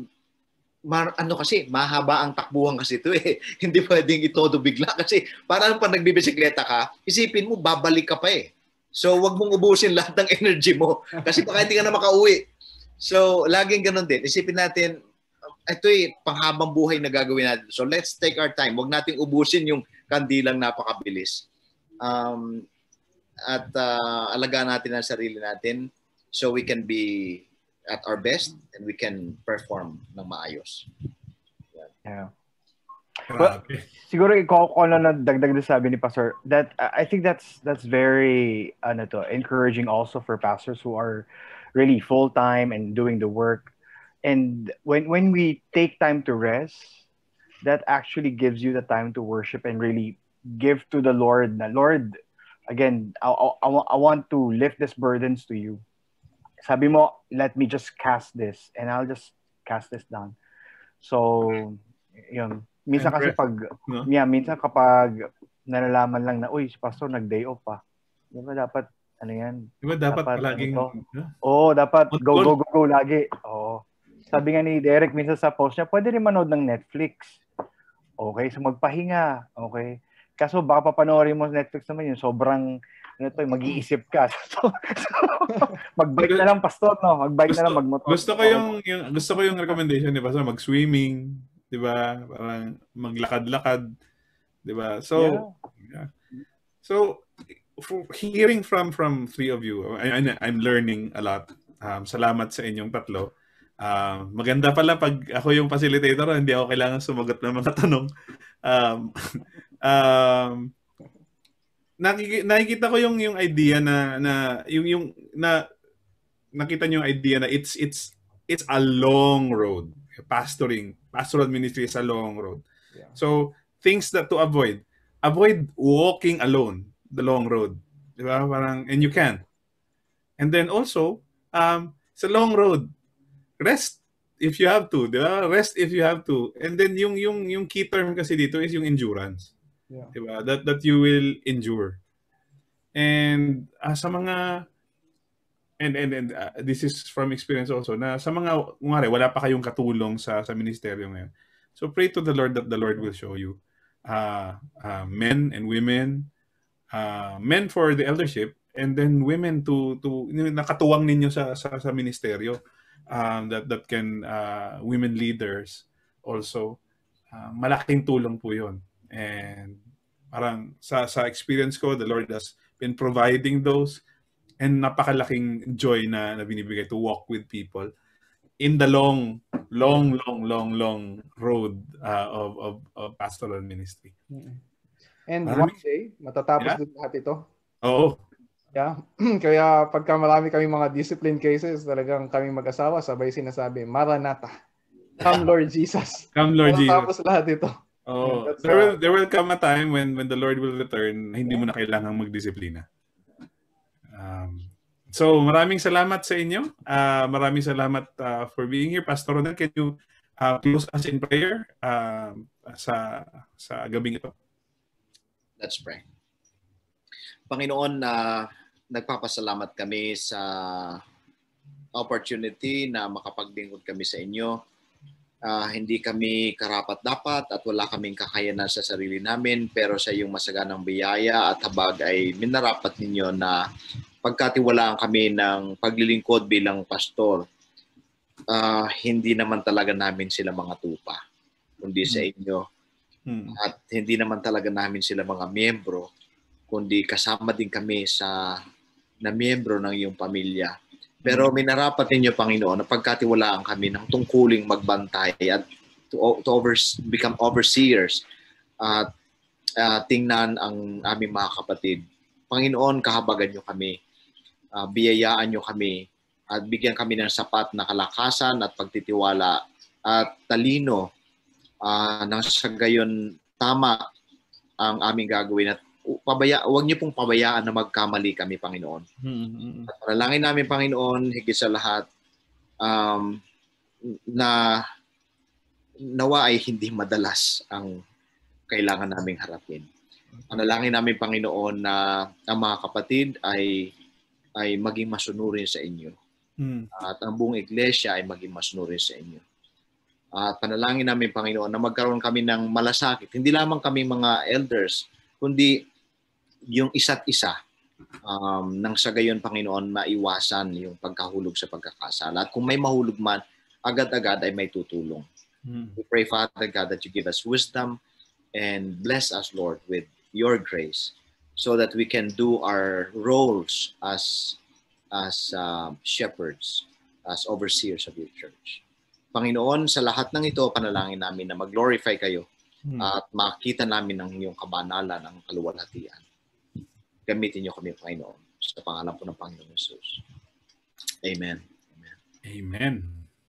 mar, ano kasi, mahaba ang takbuhan kasi ito eh. [laughs] Hindi pwedeng itodo bigla kasi parang pag nagbibisikleta ka, isipin mo, babalik ka pa eh. So, wag mong ubusin [laughs] lahat ng energy mo kasi baka hindi ka na makauwi. So, laging ganun din. Isipin natin, ito eh, panghabang buhay na gagawin natin. So, let's take our time. Wag nating ubusin yung kandilang napakabilis. Um, at uh, alagaan natin ang sarili natin so we can be at our best and we can perform ng maayos. Yeah. yeah. Well, siguro ikaw ko na dagdag na sabi ni Pastor that I think that's that's very ano to encouraging also for pastors who are really full time and doing the work and when when we take time to rest that actually gives you the time to worship and really give to the Lord na Lord again I, I, I want to lift these burdens to you sabi mo, let me just cast this and I'll just cast this down. So, yun. Minsan kasi pag, no? yeah, minsan kapag nalalaman lang na, uy, si pastor nag-day off pa. Di ba dapat, ano yan? Di ba dapat, dapat palaging, ano Oo, oh, dapat go, go, go, go lagi. Oo. Sabi nga ni Derek minsan sa post niya, pwede rin manood ng Netflix. Okay, so magpahinga. Okay. Kaso baka papanoorin mo sa Netflix naman yun, sobrang ano to, mag-iisip ka. [laughs] so, so mag-bike na lang pastor, no? Mag-bike gusto, na lang magmotor. Gusto ko yung, yung gusto ko yung recommendation ni Pastor, mag-swimming, 'di ba? Parang maglakad-lakad, 'di ba? So, yeah. yeah. So, hearing from from three of you, I, I'm learning a lot. Um, salamat sa inyong tatlo. Uh, maganda pala pag ako yung facilitator, hindi ako kailangan sumagot ng mga [laughs] tanong. Um, [laughs] um, nakikita, nakikita ko yung yung idea na na yung yung na nakita niyo yung idea na it's it's it's a long road. Pastoring, pastoral ministry is a long road. Yeah. So things that to avoid, avoid walking alone the long road. Di ba? Parang and you can. And then also, um, it's a long road. Rest if you have to, di ba? Rest if you have to. And then yung yung yung key term kasi dito is yung endurance. Yeah. Diba? That that you will endure. And uh, sa mga and and, and uh, this is from experience also na sa mga ngare wala pa kayong katulong sa sa ministeryo ngayon. So pray to the Lord that the Lord will show you uh, uh men and women uh men for the eldership and then women to to nakatuwang ninyo sa sa, sa ministeryo um that that can uh women leaders also uh, malaking tulong po yun. And parang sa, sa experience ko, the Lord has been providing those and napakalaking joy na, na binibigay to walk with people in the long, long, long, long, long road uh, of, of, of pastoral ministry. And Marami, one day, matatapos yeah. din lahat ito. Oo. Yeah. [clears throat] Kaya pagka marami kami mga discipline cases, talagang kami mag-asawa, sabay sinasabi, Maranatha. Come Lord Jesus. [laughs] Come Lord Jesus. Tapos lahat ito. Oh, [laughs] there will there will come a time when when the Lord will return, hindi mo na kailangang magdisiplina. Um, So maraming salamat sa inyo. Uh, maraming salamat uh, for being here. Pastor Ronel, can you uh, close us in prayer uh, sa sa gabing ito? Let's pray. Panginoon, na uh, nagpapasalamat kami sa opportunity na makapaglingkod kami sa inyo. Uh, hindi kami karapat dapat at wala kaming kakayanan sa sarili namin pero sa iyong masaganang biyaya at habag ay minarapat ninyo na pagkatiwalaan kami ng paglilingkod bilang pastor, uh, hindi naman talaga namin sila mga tupa, kundi sa hmm. inyo. Hmm. At hindi naman talaga namin sila mga miyembro, kundi kasama din kami sa na miyembro ng iyong pamilya. Pero minarapat ninyo, Panginoon, na pagkatiwalaan kami ng tungkuling magbantay at to, to over, become overseers at uh, tingnan ang aming mga kapatid. Panginoon, kahabagan nyo kami uh, biyayaan nyo kami at bigyan kami ng sapat na kalakasan at pagtitiwala at talino uh, nang sa gayon tama ang aming gagawin at pabaya, huwag niyo pong pabayaan na magkamali kami, Panginoon. Mm-hmm. At panalangin namin, Panginoon, higit sa lahat, um, na nawa ay hindi madalas ang kailangan naming harapin. Panalangin namin, Panginoon, na ang mga kapatid ay ay maging masunurin sa inyo. Hmm. At ang buong iglesia ay maging masunurin sa inyo. At panalangin namin, Panginoon, na magkaroon kami ng malasakit. Hindi lamang kami mga elders, kundi yung isa't isa. Um, nang sa gayon, Panginoon, maiwasan yung pagkahulog sa pagkakasala. At kung may mahulog man, agad-agad ay may tutulong. Hmm. We pray, Father God, that you give us wisdom and bless us, Lord, with your grace so that we can do our roles as as uh, shepherds, as overseers of your church. Panginoon, sa lahat ng ito, panalangin namin na mag-glorify kayo hmm. at makita namin ang iyong kabanalan ng kaluwalhatian. Gamitin niyo kami, Panginoon, sa pangalan po ng Panginoon Jesus. Amen. Amen. Amen.